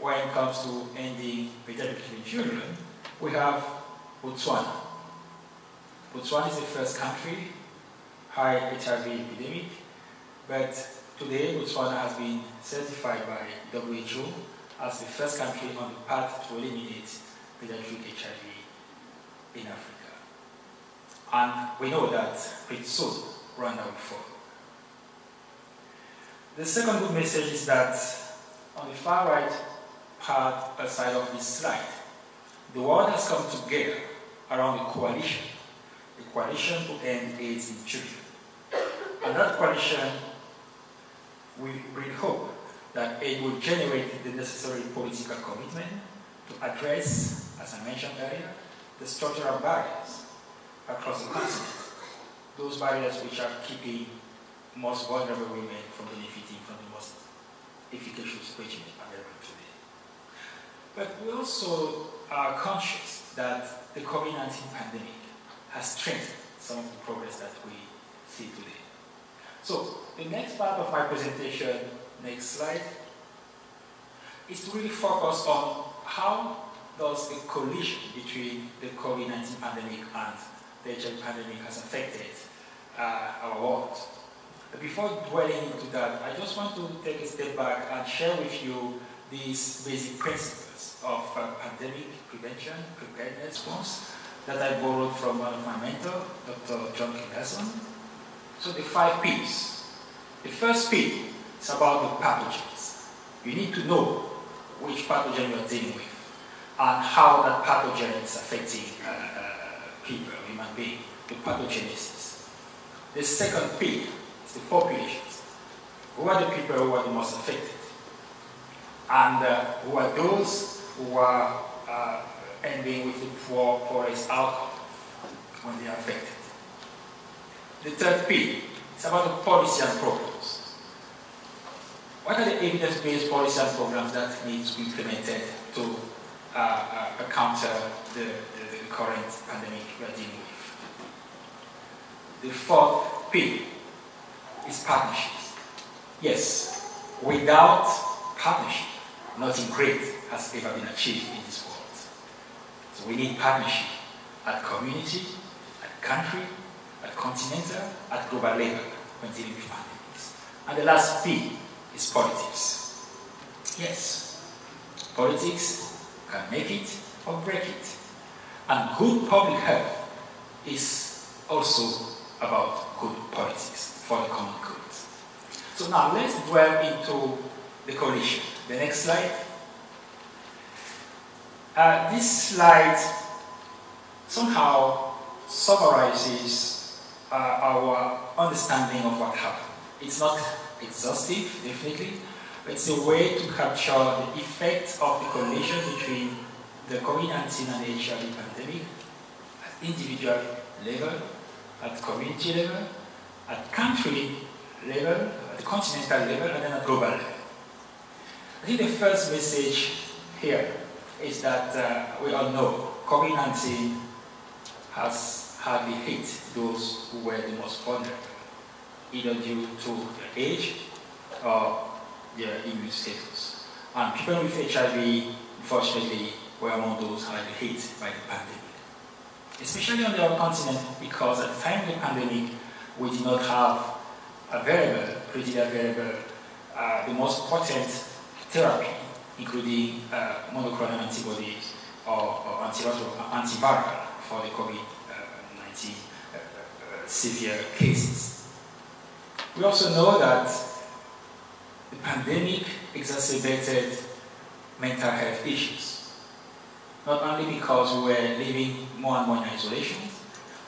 when it comes to ending pediatric in children, we have Botswana. Botswana is the first country high HIV epidemic, but today Botswana has been certified by WHO as the first country on the path to eliminate pediatric HIV in Africa. And we know that pretty soon Rwanda will follow. The second good message is that on the far right part side of this slide, the world has come together around a coalition, a coalition to end AIDS in children. And that coalition we bring hope that it will generate the necessary political commitment to address, as I mentioned earlier, the structural barriers across the continent. Those barriers which are keeping most vulnerable women from benefiting from the most efficacious regimen available today. But we also are conscious that the COVID-19 pandemic has strengthened some of the progress that we see today. So the next part of my presentation, next slide, is to really focus on how does the collision between the COVID-19 pandemic and the HIV pandemic has affected uh, our world. Before dwelling into that, I just want to take a step back and share with you these basic principles of uh, pandemic prevention, preparedness response that I borrowed from one of my mentors, Dr. John Killerson. So the five P's. The first P is about the pathogens. You need to know which pathogen you're dealing with and how that pathogen is affecting uh, uh, people, human beings, the pathogenesis. The second P is the populations. Who are the people who are the most affected? And uh, who are those who are uh, ending with the poor, poorest outcome when they are affected? The third P is about the policy and programs. What are the evidence-based policy and programs that need to be implemented to uh, uh, counter the, the, the, current pandemic we are dealing with? The fourth P is partnerships. Yes, without partnership, nothing great has ever been achieved in this world. So we need partnership at community, at country, at continental, at global level when dealing with pandemics. And the last P is politics. Yes, politics can make it or break it. And good public health is also about good politics for the common good. So now let's dwell into the coalition. The next slide. Uh, this slide somehow summarizes uh, our understanding of what happened. It's not exhaustive, definitely, it's a way to capture the effect of the correlation between the COVID-19 and the HIV pandemic at individual level, at community level, at country level, at continental level, and then at global level. I think the first message here is that uh, we all know COVID-19 has hardly hit those who were the most vulnerable, either due to their age or their immune status. And people with HIV, unfortunately, were among those hardly hit by the pandemic. Especially on the continent, because at the time of the pandemic, we did not have available, pretty available, uh, the most potent therapy, including uh, monoclonal antibodies or, or antiviral for the COVID-19 uh, uh, severe cases. We also know that the pandemic exacerbated mental health issues, not only because we were living more and more in isolation,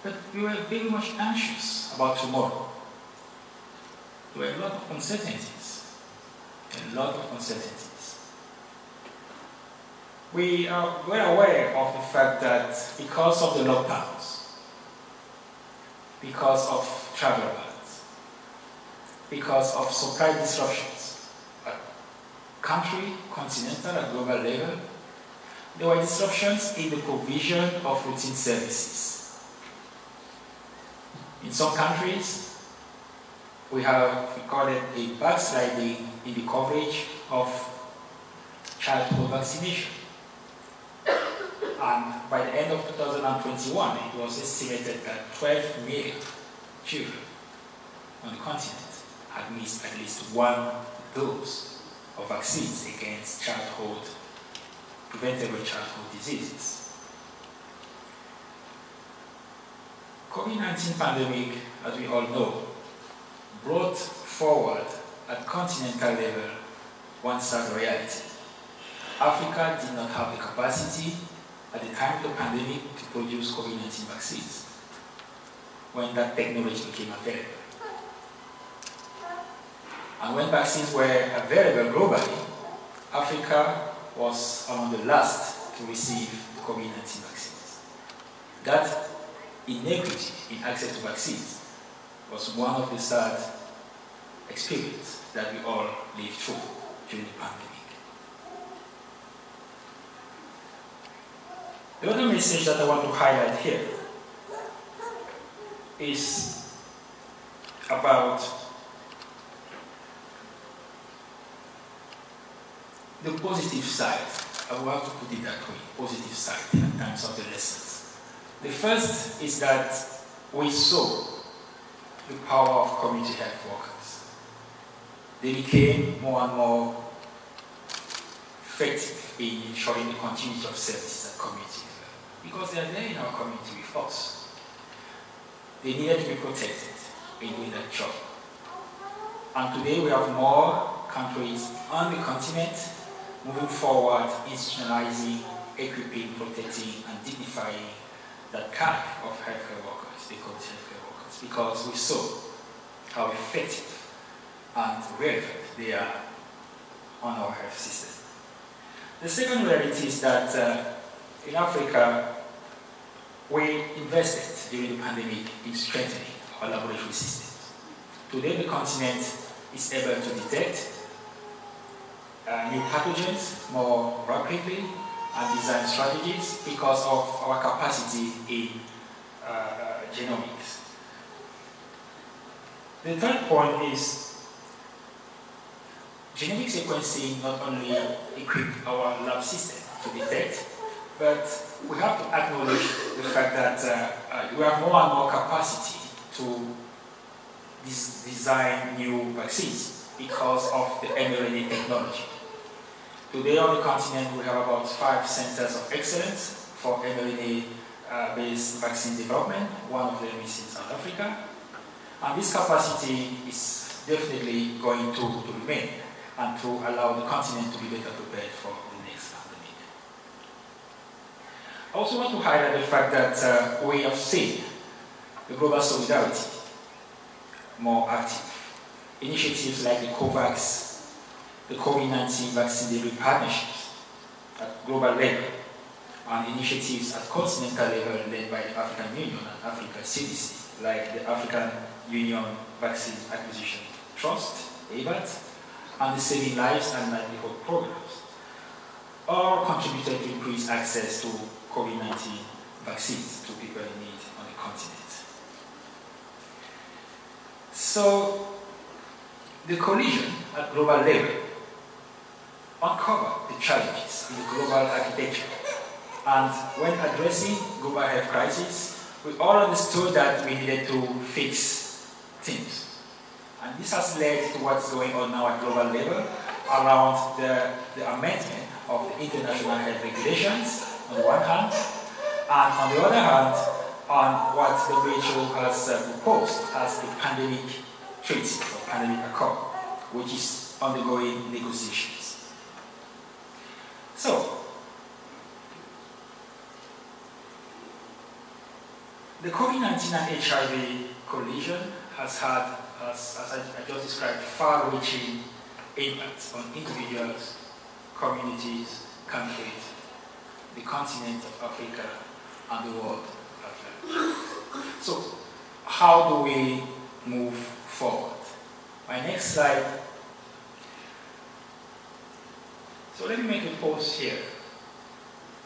but we were very much anxious about tomorrow. There were a lot of uncertainties, a lot of uncertainties. We are well aware of the fact that because of the lockdowns, because of travel because of supply disruptions at country, continental, and global level. There were disruptions in the provision of routine services. In some countries, we have recorded a backsliding in the coverage of childhood vaccination. And by the end of 2021, it was estimated that 12 million children on the continent had missed at least one dose of vaccines against childhood, preventable childhood diseases. COVID-19 pandemic, as we all know, brought forward at continental level one sad reality. Africa did not have the capacity at the time of the pandemic to produce COVID-19 vaccines when that technology became available. And when vaccines were available globally, Africa was among the last to receive the COVID-19 vaccines. That inequity in access to vaccines was one of the sad experiences that we all lived through during the pandemic. The other message that I want to highlight here is about the positive side. I want to put it that way, positive side in terms of the lessons. The first is that we saw the power of community health workers. They became more and more effective in ensuring the continuity of services at community because they are there in our community with us. They needed to be protected in doing that job. And today we have more countries on the continent moving forward, institutionalizing, equipping, protecting, and dignifying the kind of healthcare workers, they call healthcare workers, because we saw how effective and relevant they are on our health system. The second reality is that uh, in Africa, we invested during the pandemic in strengthening our laboratory systems. Today, the continent is able to detect uh, new pathogens more rapidly and design strategies because of our capacity in uh, uh, genomics. The third point is genomic sequencing not only equipped our lab system to detect but we have to acknowledge the fact that uh, uh, we have more and more capacity to des design new vaccines because of the mRNA technology. Today on the continent we have about five centers of excellence for mRNA-based uh, vaccine development. One of them is in South Africa. And this capacity is definitely going to, to remain and to allow the continent to be better prepared for the next pandemic. I also want to highlight the fact that uh, we have seen the global solidarity more active. Initiatives like the COVAX, the COVID-19 vaccine delivery partnerships at global level, and initiatives at continental level led by the African Union and Africa CDC, like the African Union Vaccine Acquisition Trust, AVAT, and the Saving Lives and Livelihood programs, all contributed to increase access to COVID-19 vaccines to people in need on the continent. So the collision at global level uncovered the challenges in the global architecture. And when addressing global health crisis, we all understood that we needed to fix things. And this has led to what's going on now at global level around the, the amendment of the international health regulations on the one hand, and on the other hand, on what the WHO has uh, proposed as the pandemic treaty or pandemic accord, which is undergoing negotiations. So, the COVID-19 and HIV collision has had, as, as I, I just described, far-reaching impacts on individuals, communities, countries, the continent of Africa and the world. So how do we move forward? My next slide. So let me make a pause here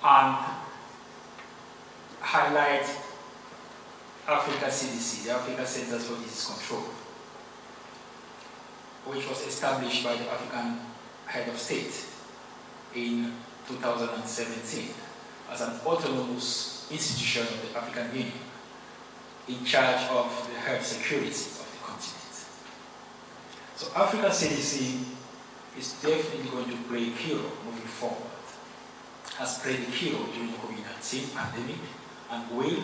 and highlight Africa CDC, the Africa Centers for Disease Control, which was established by the African head of state in 2017 as an autonomous institution of the African Union in charge of the health security of the continent. So Africa CDC is definitely going to play a key role moving forward, has played a key role during the COVID-19 pandemic, and will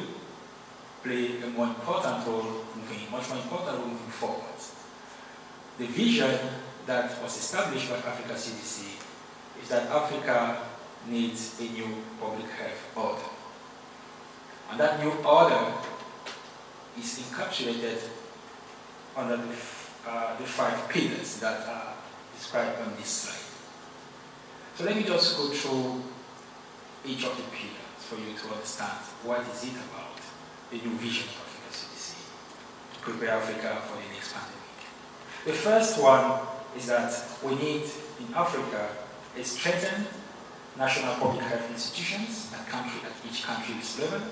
play a more important role moving, much more important role moving forward. The vision that was established by Africa CDC is that Africa needs a new public health order. And that new order is encapsulated under the, uh, the five pillars that are described on this slide. So let me just go through each of the pillars for you to understand what is it about the new vision of Africa CDC to prepare Africa for the next pandemic. The first one is that we need in Africa a strengthened national public health institutions at, country, at each country's level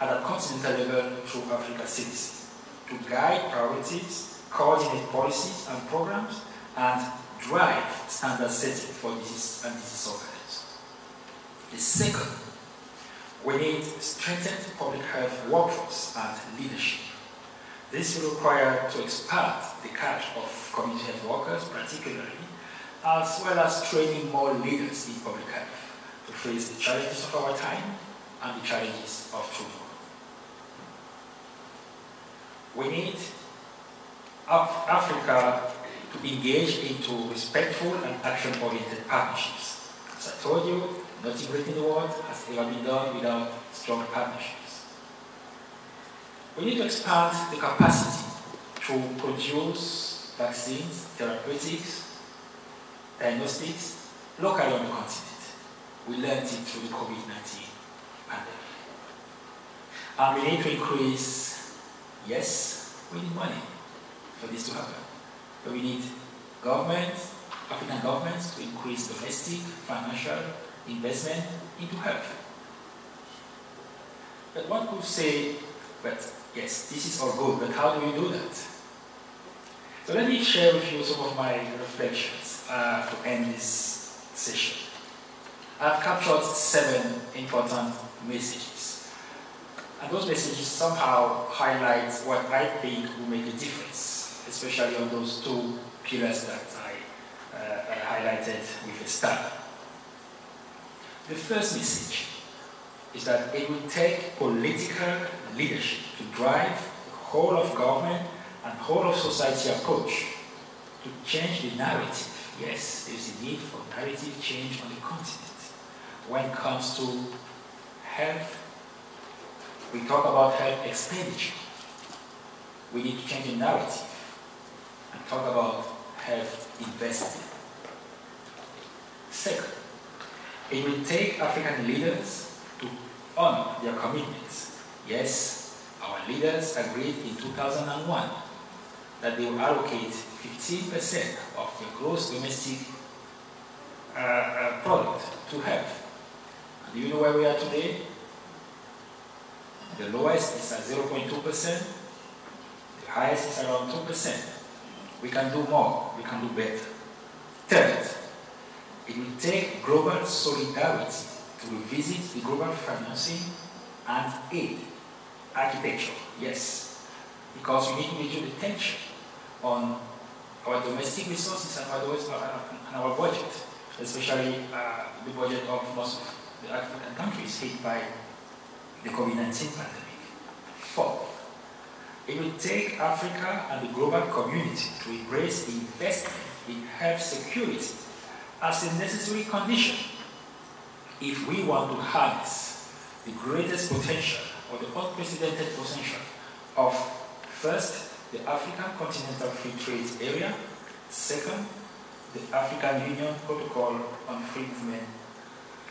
at continental level through Africa CDC to guide priorities, coordinate policies and programs, and drive standard setting for disease and disease organisms. The second, we need strengthened public health workforce and leadership. This will require to expand the catch of community health workers, particularly, as well as training more leaders in public health to face the challenges of our time and the challenges of tomorrow. We need Af Africa to engage into respectful and action-oriented partnerships. As I told you, nothing great in the world has ever been done without strong partnerships. We need to expand the capacity to produce vaccines, therapeutics, diagnostics locally on the continent. We learned it through the COVID-19 pandemic. And we need to increase, yes, we need money for this to happen. But we need governments, African governments to increase domestic financial investment into health. But one could say, but yes, this is all good, but how do we do that? So let me share with you some of my reflections uh, to end this session. I've captured seven important messages. And those messages somehow highlight what I think will make a difference, especially on those two pillars that I, uh, I highlighted with a star. The first message is that it will take political leadership to drive the whole of government and whole of society approach to change the narrative. Yes, there's a need for narrative change on the continent. When it comes to health, we talk about health expenditure. We need to change the narrative and talk about health investing. Second, it will take African leaders to honor their commitments. Yes, our leaders agreed in 2001 that they will allocate 15% of their gross domestic uh, uh, product to health. And do you know where we are today? The lowest is at 0.2%, the highest is around 2%. We can do more, we can do better. Third, it will take global solidarity to revisit the global financing and aid architecture, yes, because we need the tension on our domestic resources and our, and our budget, especially uh, the budget of most of the African countries hit by the COVID-19 pandemic. Fourth, it will take Africa and the global community to embrace investment in health security as a necessary condition if we want to harness the greatest potential or the unprecedented potential of first, the African Continental Free Trade Area, second, the African Union Protocol on Free Movement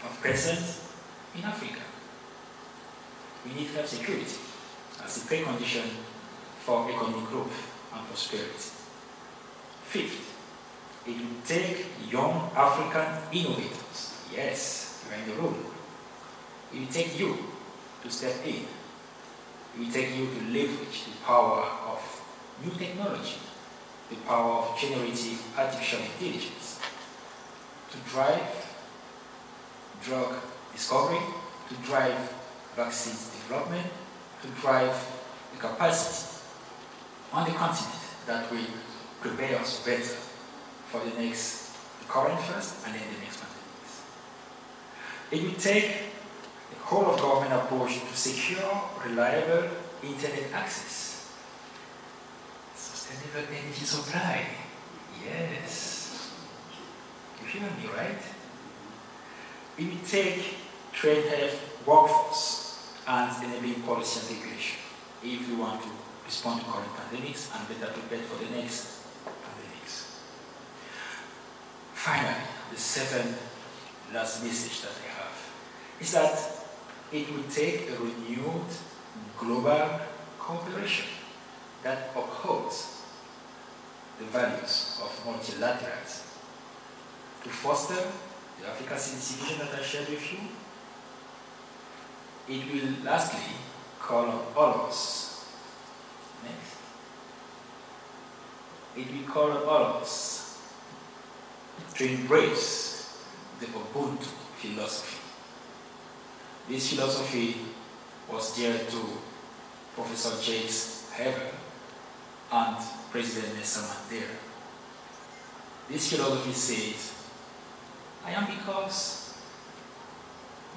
of Persons in Africa. We need health security as a precondition for economic growth and prosperity. Fifth, it will take young African innovators. Yes, you're in the room. It will take you to step in. It will take you to leverage the power of new technology, the power of generative artificial intelligence to drive drug discovery, to drive vaccines development, to drive the capacity on the continent that will prepare us better for the next, the current first and then the next pandemics. It will take a whole of government approach to secure reliable internet access. Sustainable energy supply. Yes. You hear me, right? It will take trade health workforce and enabling policy and regulation if we want to respond to current pandemics and better prepared for the next pandemics. Finally, the seventh last message that I have is that it will take a renewed global cooperation that upholds the values of multilateralism to foster the Africa CDC's vision that I shared with you. It will lastly call on all of us. Next. It will call on all of us to embrace the Ubuntu philosophy. This philosophy was dear to Professor Jakes Gerwel and President Nelson Mandela. This philosophy says, I am because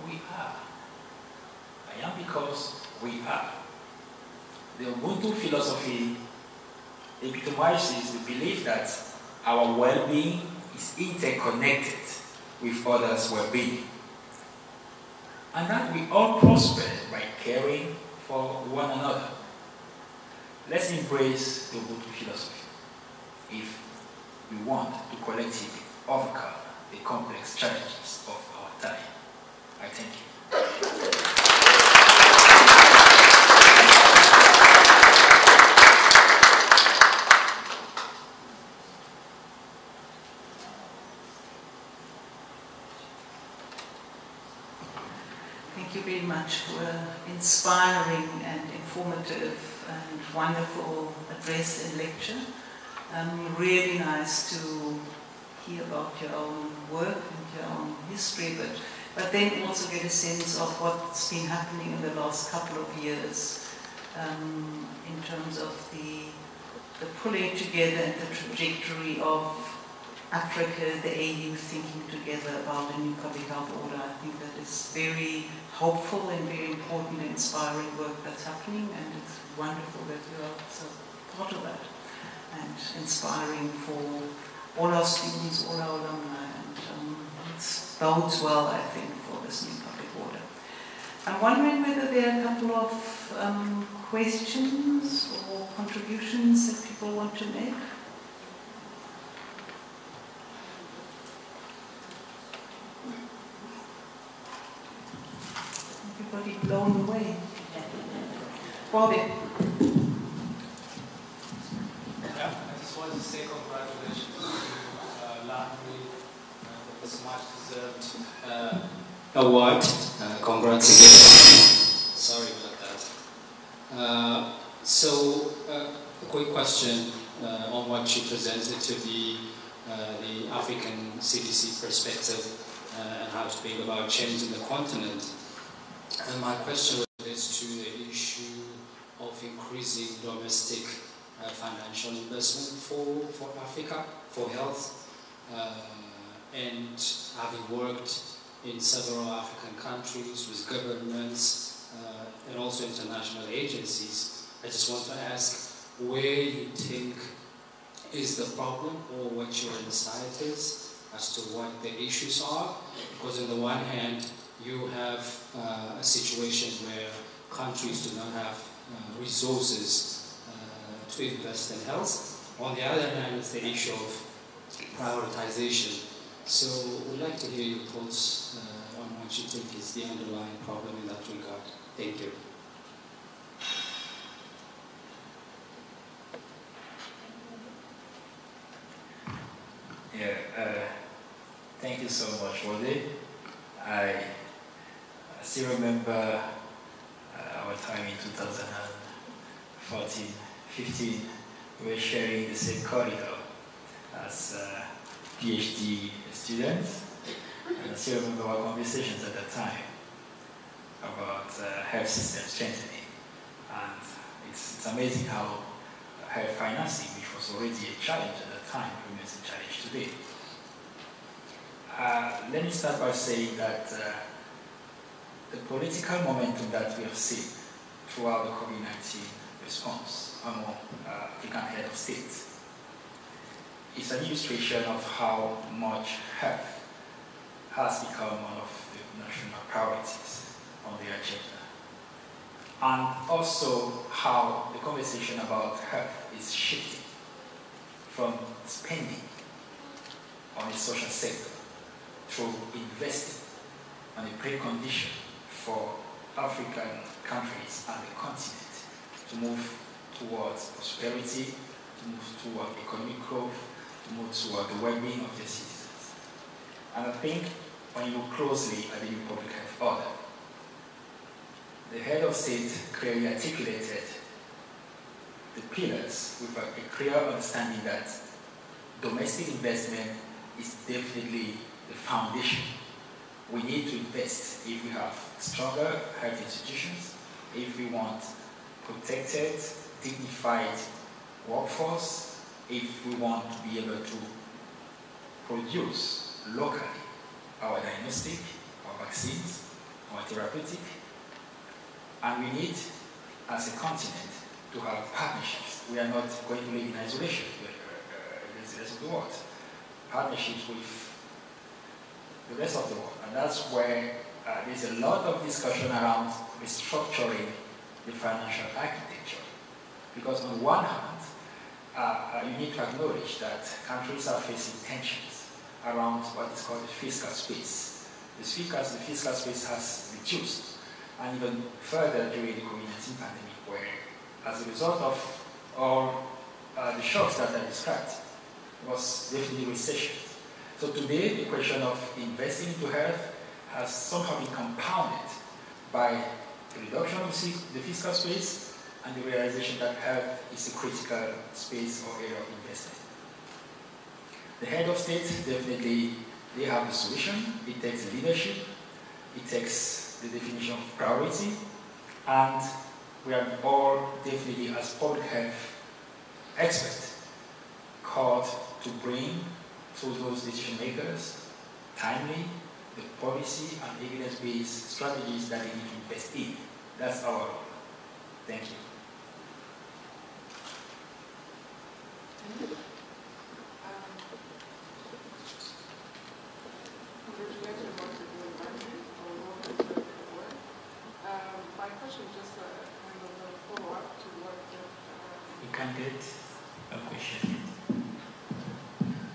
we are. I am because we are. The Ubuntu philosophy epitomizes the belief that our well-being is interconnected with others' well-being. And that we all prosper by caring for one another. Let's embrace the Ubuntu philosophy if we want to collectively overcome the complex challenges of our time. I thank you. Thank you much for an inspiring and informative and wonderful address and lecture. Um, really nice to hear about your own work and your own history, but, but then also get a sense of what's been happening in the last couple of years um, in terms of the, the pulling together and the trajectory of Africa, the AU thinking together about a new public health order. I think that is very hopeful and very important and inspiring work that's happening, and it's wonderful that you are so part of that and inspiring for all our students, all our alumni, and um, it bodes well, I think, for this new public order. I'm wondering whether there are a couple of um, questions or contributions that people want to make. Everybody blown away. Bobby. Yeah, I just wanted to say congratulations to uh, Landry uh, for this much deserved uh, award. Uh. Sorry about that. Uh, so, uh, a quick question uh, on what you presented to the, the African CDC perspective and how to bring about change in the continent. And my question relates to the issue of increasing domestic uh, financial investment for, for Africa, for health. Uh, and having worked in several African countries with governments uh, and also international agencies, I just want to ask where you think is the problem or what your insight is as to what the issues are. Because on the one hand, you have uh, a situation where countries do not have uh, resources uh, to invest in health. On the other hand, it's the issue of prioritization. So we'd like to hear your thoughts uh, on what you think is the underlying problem in that regard. Thank you. Yeah, uh, thank you so much, Wade. I I still remember uh, our time in 2014, 15. We were sharing the same corridor as uh, PhD students. And I still remember our conversations at that time about uh, health system strengthening. And it's, it's amazing how health financing, which was already a challenge at that time, remains a challenge today. Uh, let me start by saying that uh, the political momentum that we have seen throughout the COVID-19 response among uh, African head of states is an illustration of how much health has become one of the national priorities on the agenda. And also how the conversation about health is shifting from spending on the social sector to investing on a precondition for African countries and the continent to move towards prosperity, to move toward economic growth, to move toward the well-being of their citizens. And I think when you look closely at the new public health order, the head of state clearly articulated the pillars with a, a clear understanding that domestic investment is definitely the foundation. We need to invest if we have stronger health institutions, if we want protected, dignified workforce, if we want to be able to produce locally our diagnostic, our vaccines, our therapeutic, and we need, as a continent, to have partnerships. We are not going to live in isolation against the rest of the world. Partnerships with the rest of the world. And that's where uh, there's a lot of discussion around restructuring the financial architecture. Because on one hand, uh, uh, you need to acknowledge that countries are facing tensions around what is called the fiscal space. The fiscal, the fiscal space has reduced, and even further during the COVID-19 pandemic, where as a result of all uh, the shocks that I described, was definitely recession. So today, the question of investing into health has somehow been compounded by the reduction of the fiscal space and the realization that health is a critical space or area of investment. The head of state definitely, they have the solution. It takes leadership. It takes the definition of priority. And we are all definitely, as public health experts, called to bring to those decision makers timely the policy and evidence-based strategies that they need to invest in. That's our role. Thank you. Um, um, my question is just a kind of a follow-up to what uh, You can get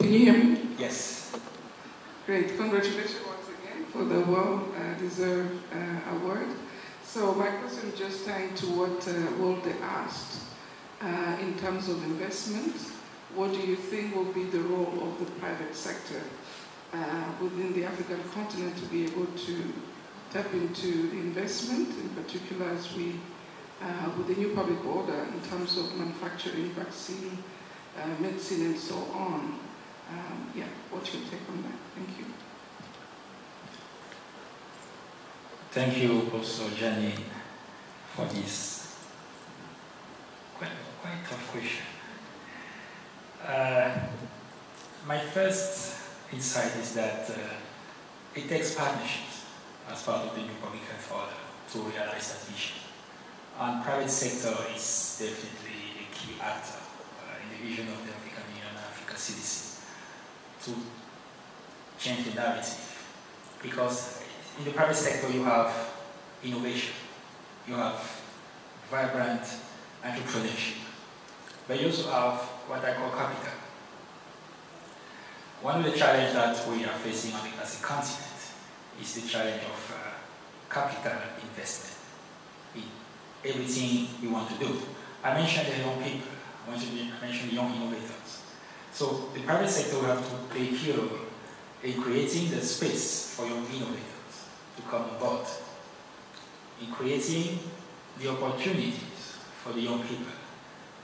Can you hear me? Yes. Great. Congratulations once again for the well-deserved uh, award. So my question is just tying to what uh, Walde asked uh, in terms of investment. What do you think will be the role of the private sector uh, within the African continent to be able to tap into investment, in particular as we, uh, with the new public order in terms of manufacturing, vaccine, uh, medicine, and so on? Um, yeah, what's your take on that? Thank you. Thank you, also, Janine, for this quite, quite tough question. Uh, my first insight is that uh, it takes partnerships as part of the new public health order to realize that vision. And private sector is definitely a key actor uh, in the vision of the African Union and African citizens to change the narrative. Because in the private sector you have innovation, you have vibrant entrepreneurship, but you also have what I call capital. One of the challenges that we are facing as a continent is the challenge of uh, capital investment in everything we want to do. I mentioned the young people, I mentioned young innovators. So the private sector will have to play a key role in creating the space for young innovators to come on board, in creating the opportunities for the young people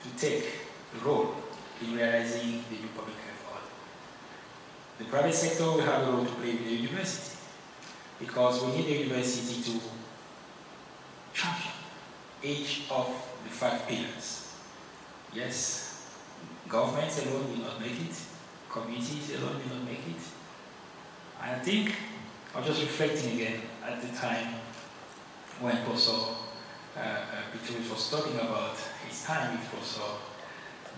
to take the role in realizing the new public health order. The private sector will have a role to play with the university because we need the university to champion each of the five pillars. Yes, governments alone will not make it, communities alone will not make it. I think I was just reflecting again at the time when Professor uh, uh, was talking about his time with Professor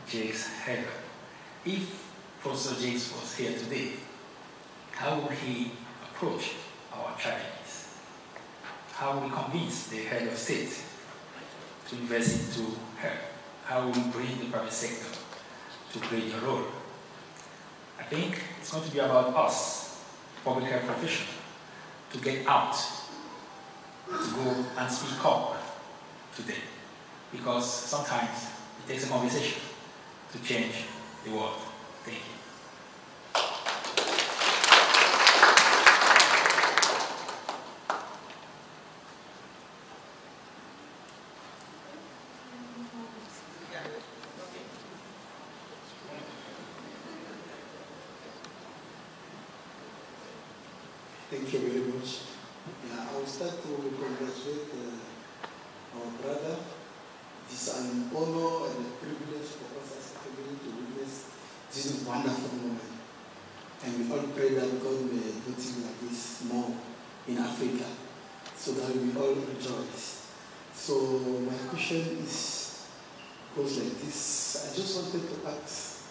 Jakes Gerwel. If Professor Jakes was here today, how would he approach our challenges? How would we convince the head of state to invest into health? How would we bring the private sector to play their role? I think it's going to be about us, public health professionals, to get out, to go and speak up today. Because sometimes it takes a conversation to change the world. Thank you. Thank you very much. Yeah, I will start to congratulate uh, our brother. It is an honor and a privilege for us as a family to witness this wonderful moment. And we all pray that God may do things like this more in Africa so that we all rejoice. So my question is goes like this. I just wanted to ask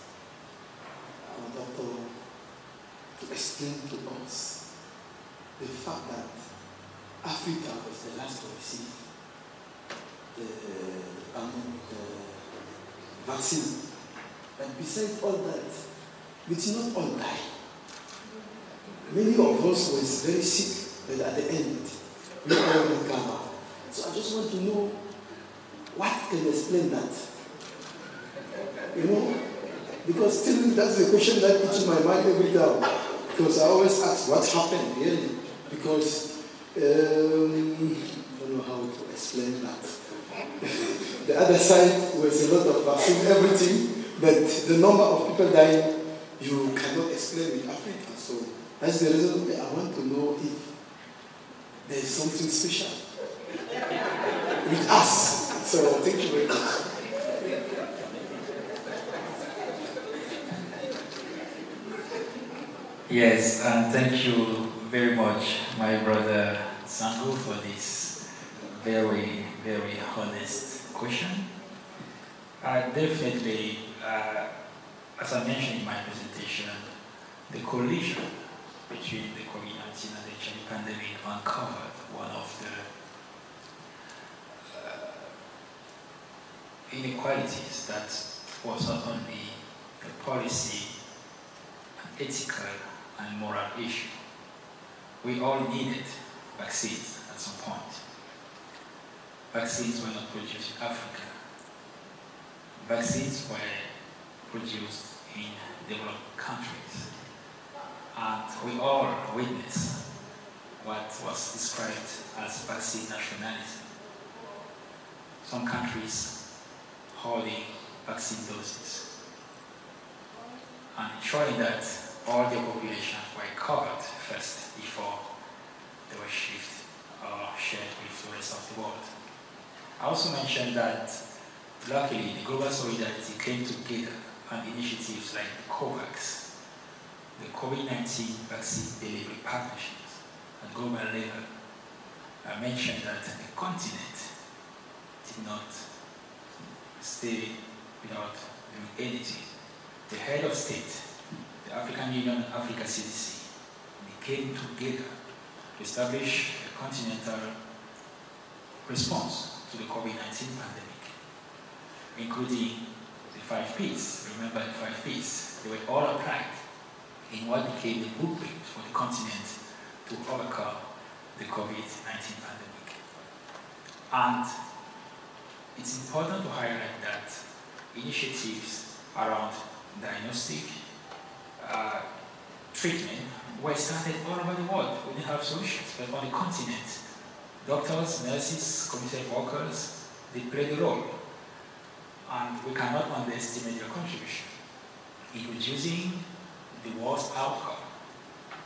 our doctor to explain to us the fact that Africa was the last to receive the, um, the vaccine. And besides all that, we did not all die. Many of us was very sick, but at the end, we all recover. So I just want to know what can explain that. You know, because still that's the question that to my mind every time. Because I always ask what happened really because um, I don't know how to explain that. The other side was a lot of vaccine, everything, but the number of people dying, you cannot explain in Africa. So that's the reason why I want to know if there is something special with us. So thank you very much. Yes, and thank you very much, my brother Sangu, for this very, very honest question. Uh, definitely, uh, as I mentioned in my presentation, the collision between the COVID-19 and the HIV pandemic uncovered one of the uh, inequalities that was not only a policy, an ethical and moral issue. We all needed vaccines at some point. Vaccines were not produced in Africa. Vaccines were produced in developed countries. And we all witnessed what was described as vaccine nationalism. Some countries holding vaccine doses and ensuring that all the population were covered first before they were shifted or shared with the rest of the world. I also mentioned that luckily the global solidarity came together on initiatives like the COVAX, the COVID-19 vaccine delivery partnerships at global level. I mentioned that the continent did not stay without doing anything. The head of state the African Union Africa CDC, they came together to establish a continental response to the COVID-19 pandemic, including the five Ps. Remember the five Ps? They were all applied in what became the blueprint for the continent to overcome the COVID-19 pandemic. And it's important to highlight that initiatives around diagnostic uh, treatment were started all over the world. We didn't have solutions, but on the continent, doctors, nurses, community workers, they played a role. And we cannot underestimate their contribution in reducing the worst outcome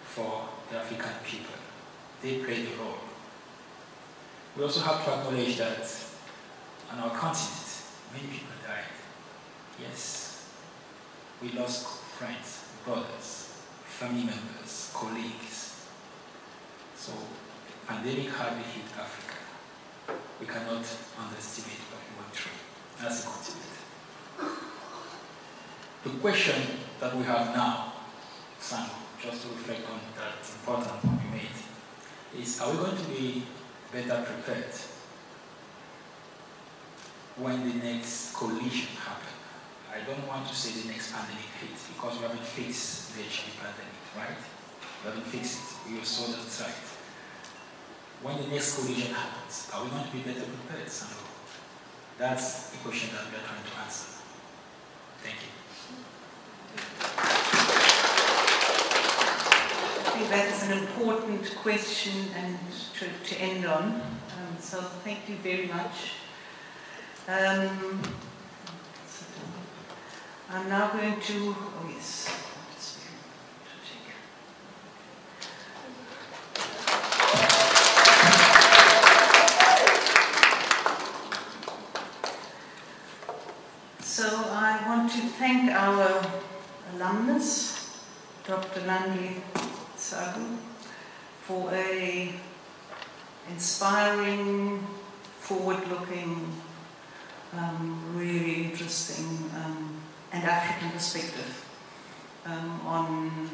for the African people. They played a role. We also have to acknowledge that on our continent, many people died. Yes, we lost friends, brothers, family members, colleagues. So the pandemic hardly hit Africa. We cannot underestimate what we went through as a continent. The question that we have now, Sam, just to reflect on that important point we made, is are we going to be better prepared when the next collision happens? I don't want to say the next pandemic hits because we haven't fixed the HIV pandemic, right? We haven't fixed it. We saw that side. When the next collision happens, are we going to be better prepared, Sandro? That's the question that we are trying to answer. Thank you. I think that is an important question and to, to end on. Um, so thank you very much. Um, I'm now going to, oh yes, So I want to thank our alumnus, Dr. Landry Tsague, for a inspiring, forward-looking, um, really interesting um, and African perspective um, on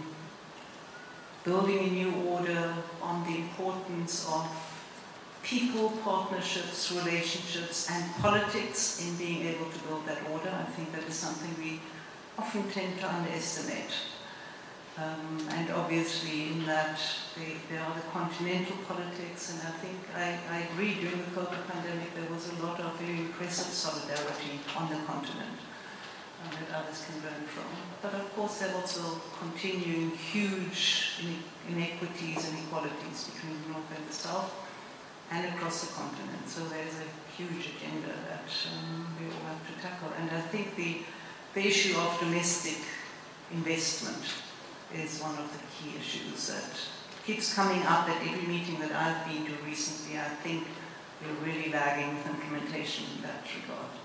building a new order, on the importance of people, partnerships, relationships, and politics in being able to build that order. I think that is something we often tend to underestimate. Um, and obviously in that there are the continental politics, and I think I, I agree during the COVID pandemic there was a lot of very impressive solidarity on the continent um, that others can learn from. But of course there are also continuing huge inequities and inequalities between the North and the South and across the continent. So there's a huge agenda that um, we all have to tackle. And I think the, the issue of domestic investment is one of the key issues that keeps coming up at every meeting that I've been to recently. I think we're really lagging implementation in that regard.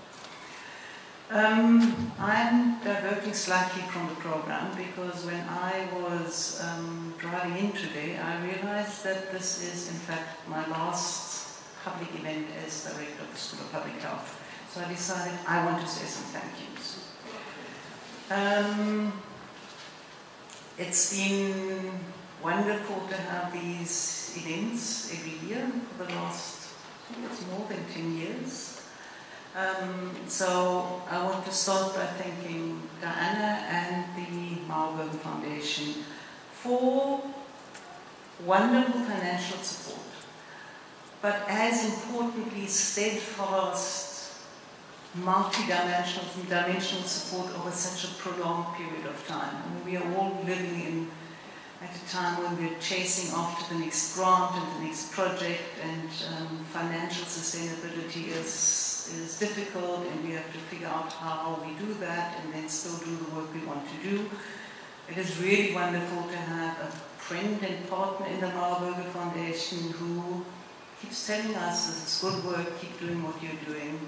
Um, I'm diverting slightly from the program because when I was um, driving in today, I realized that this is in fact my last public event as director of the School of Public Health. So I decided I want to say some thank yous. Um, it's been wonderful to have these events every year for the last, I think it's more than 10 years. Um, so I want to start by thanking Diana and the Mauerberger Foundation for wonderful financial support, but as importantly, steadfast, multi-dimensional dimensional support over such a prolonged period of time. I mean, we are all living in at a time when we're chasing after the next grant and the next project, and um, financial sustainability is is difficult and we have to figure out how we do that and then still do the work we want to do. It is really wonderful to have a friend and partner in the Mauerberger Foundation who keeps telling us this is good work, keep doing what you're doing.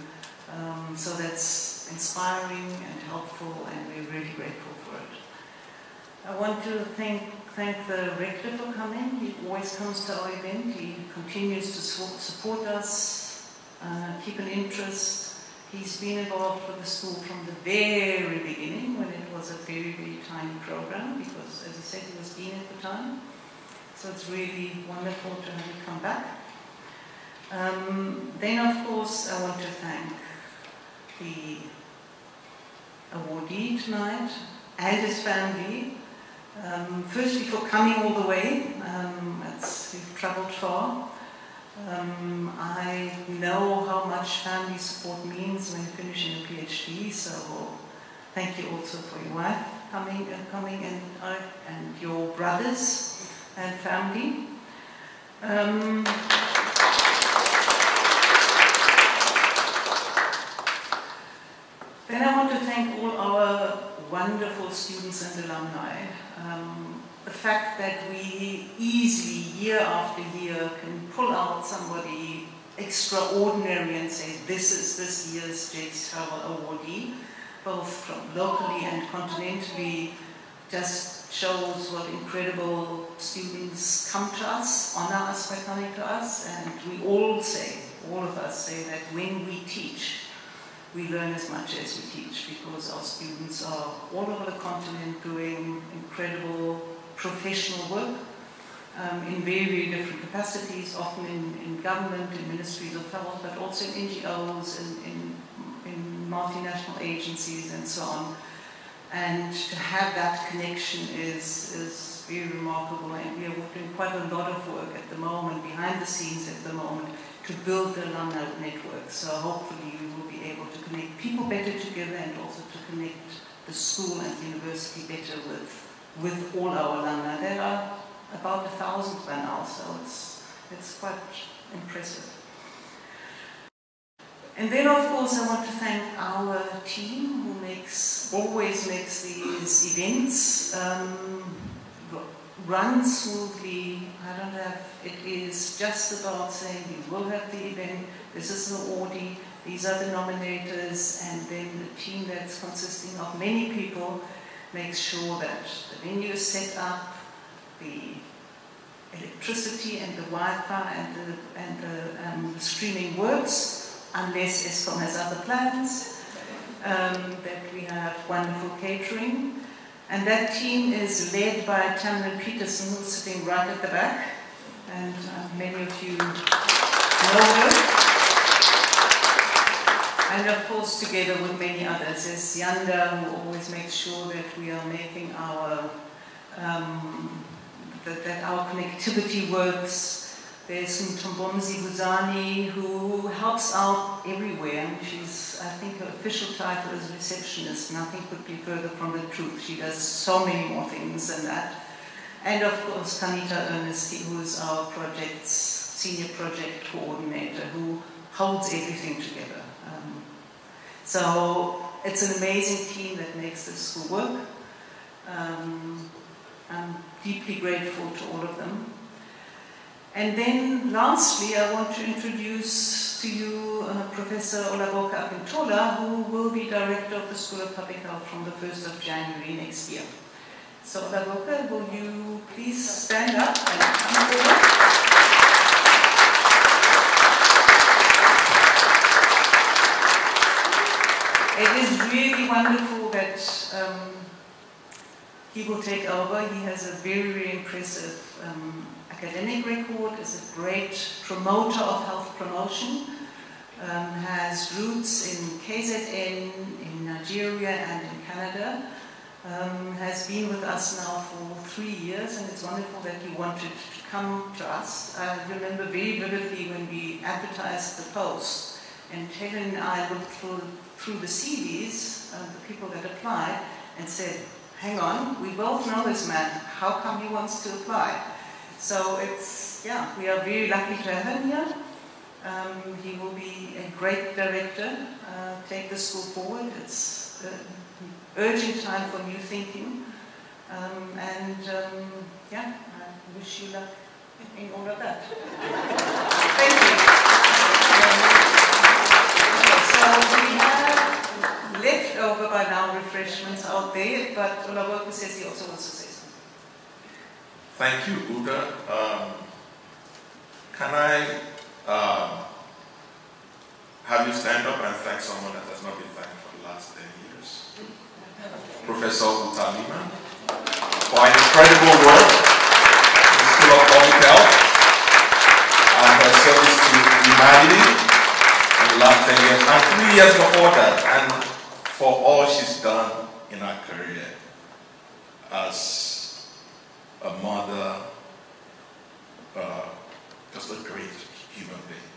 Um, so that's inspiring and helpful and we're really grateful for it. I want to thank, thank the rector for coming. He always comes to our event. He continues to support us uh, keep an interest. He's been involved with the school from the very beginning when it was a very, very tiny program because, as I said, he was dean at the time. So it's really wonderful to have him come back. Um, then, of course, I want to thank the awardee tonight and his family. Um, firstly, for coming all the way. Um, we've travelled far. Um, I know how much family support means when finishing a PhD, so thank you also for your wife coming and coming and, uh, and your brothers. and family. Um, then I want to thank all our wonderful students and alumni. Um, the fact that we easily, year after year, can pull out somebody extraordinary and say, this is this year's Jakes Gerwel awardee, both from locally and continentally, just shows what incredible students come to us, honor us by coming to us, and we all say, all of us say that when we teach, we learn as much as we teach because our students are all over the continent doing incredible professional work um, in very, very different capacities, often in, in government, in ministries of health, but also in NGOs, in, in, in multinational agencies, and so on. And to have that connection is, is very remarkable. And we are doing quite a lot of work at the moment, behind the scenes at the moment, to build the alumni network. So hopefully we will be able to connect people better together and also to connect the school and university better with, with all our alumni. There are about a thousand by now, so it's, it's quite impressive. And then, of course, I want to thank our team who makes always makes these events um, run smoothly. I don't have. It is just about saying we will have the event. This is the awardee. These are the nominators, and then the team that's consisting of many people makes sure that the venue is set up, the electricity and the Wi-Fi and the, and the um, streaming works, unless Eskom has other plans, um, that we have wonderful catering. And that team is led by Tamlin Peterson, who's sitting right at the back, and uh, many of you know her. And of course, together with many others, there's Yanda, who always makes sure that we are making our um, that, that our connectivity works. There's Mtombomzi Guzani who helps out everywhere. She's, I think her official title is receptionist. Nothing could be further from the truth. She does so many more things than that. And of course, Kanita Ernest, who is our project's senior project coordinator, who holds everything together. Um, so it's an amazing team that makes this school work. Um, I'm deeply grateful to all of them. And then lastly, I want to introduce to you uh, Professor Olagoke Akintola, who will be director of the School of Public Health from the 1st of January next year. So Olagoke, will you please stand up and come forward? It is really wonderful that um, he will take over. He has a very, very impressive um, academic record, is a great promoter of health promotion, um, has roots in KZN, in Nigeria, and in Canada. Um, has been with us now for three years, and it's wonderful that he wanted to come to us. I remember very vividly when we advertised the post, and Helen and I looked through, through the CVs, uh, the people that applied, and said, hang on, we both know this man. How come he wants to apply? So it's, yeah, we are very lucky to have him here. Um, he will be a great director, uh, take the school forward. It's an urgent time for new thinking. Um, and um, yeah, I wish you luck in all of that. Thank you. so we have over by now refreshments out there, but Olagoke says he also wants to say something. Thank you, Uta. Um, can I um, have you stand up and thank someone that has not been thanked for the last 10 years? Professor Uta Lehmann, for an incredible work in the School of Public Health and her service to humanity in the last 10 years, and three years before that. And for all she's done in her career as a mother, uh, just a great human being.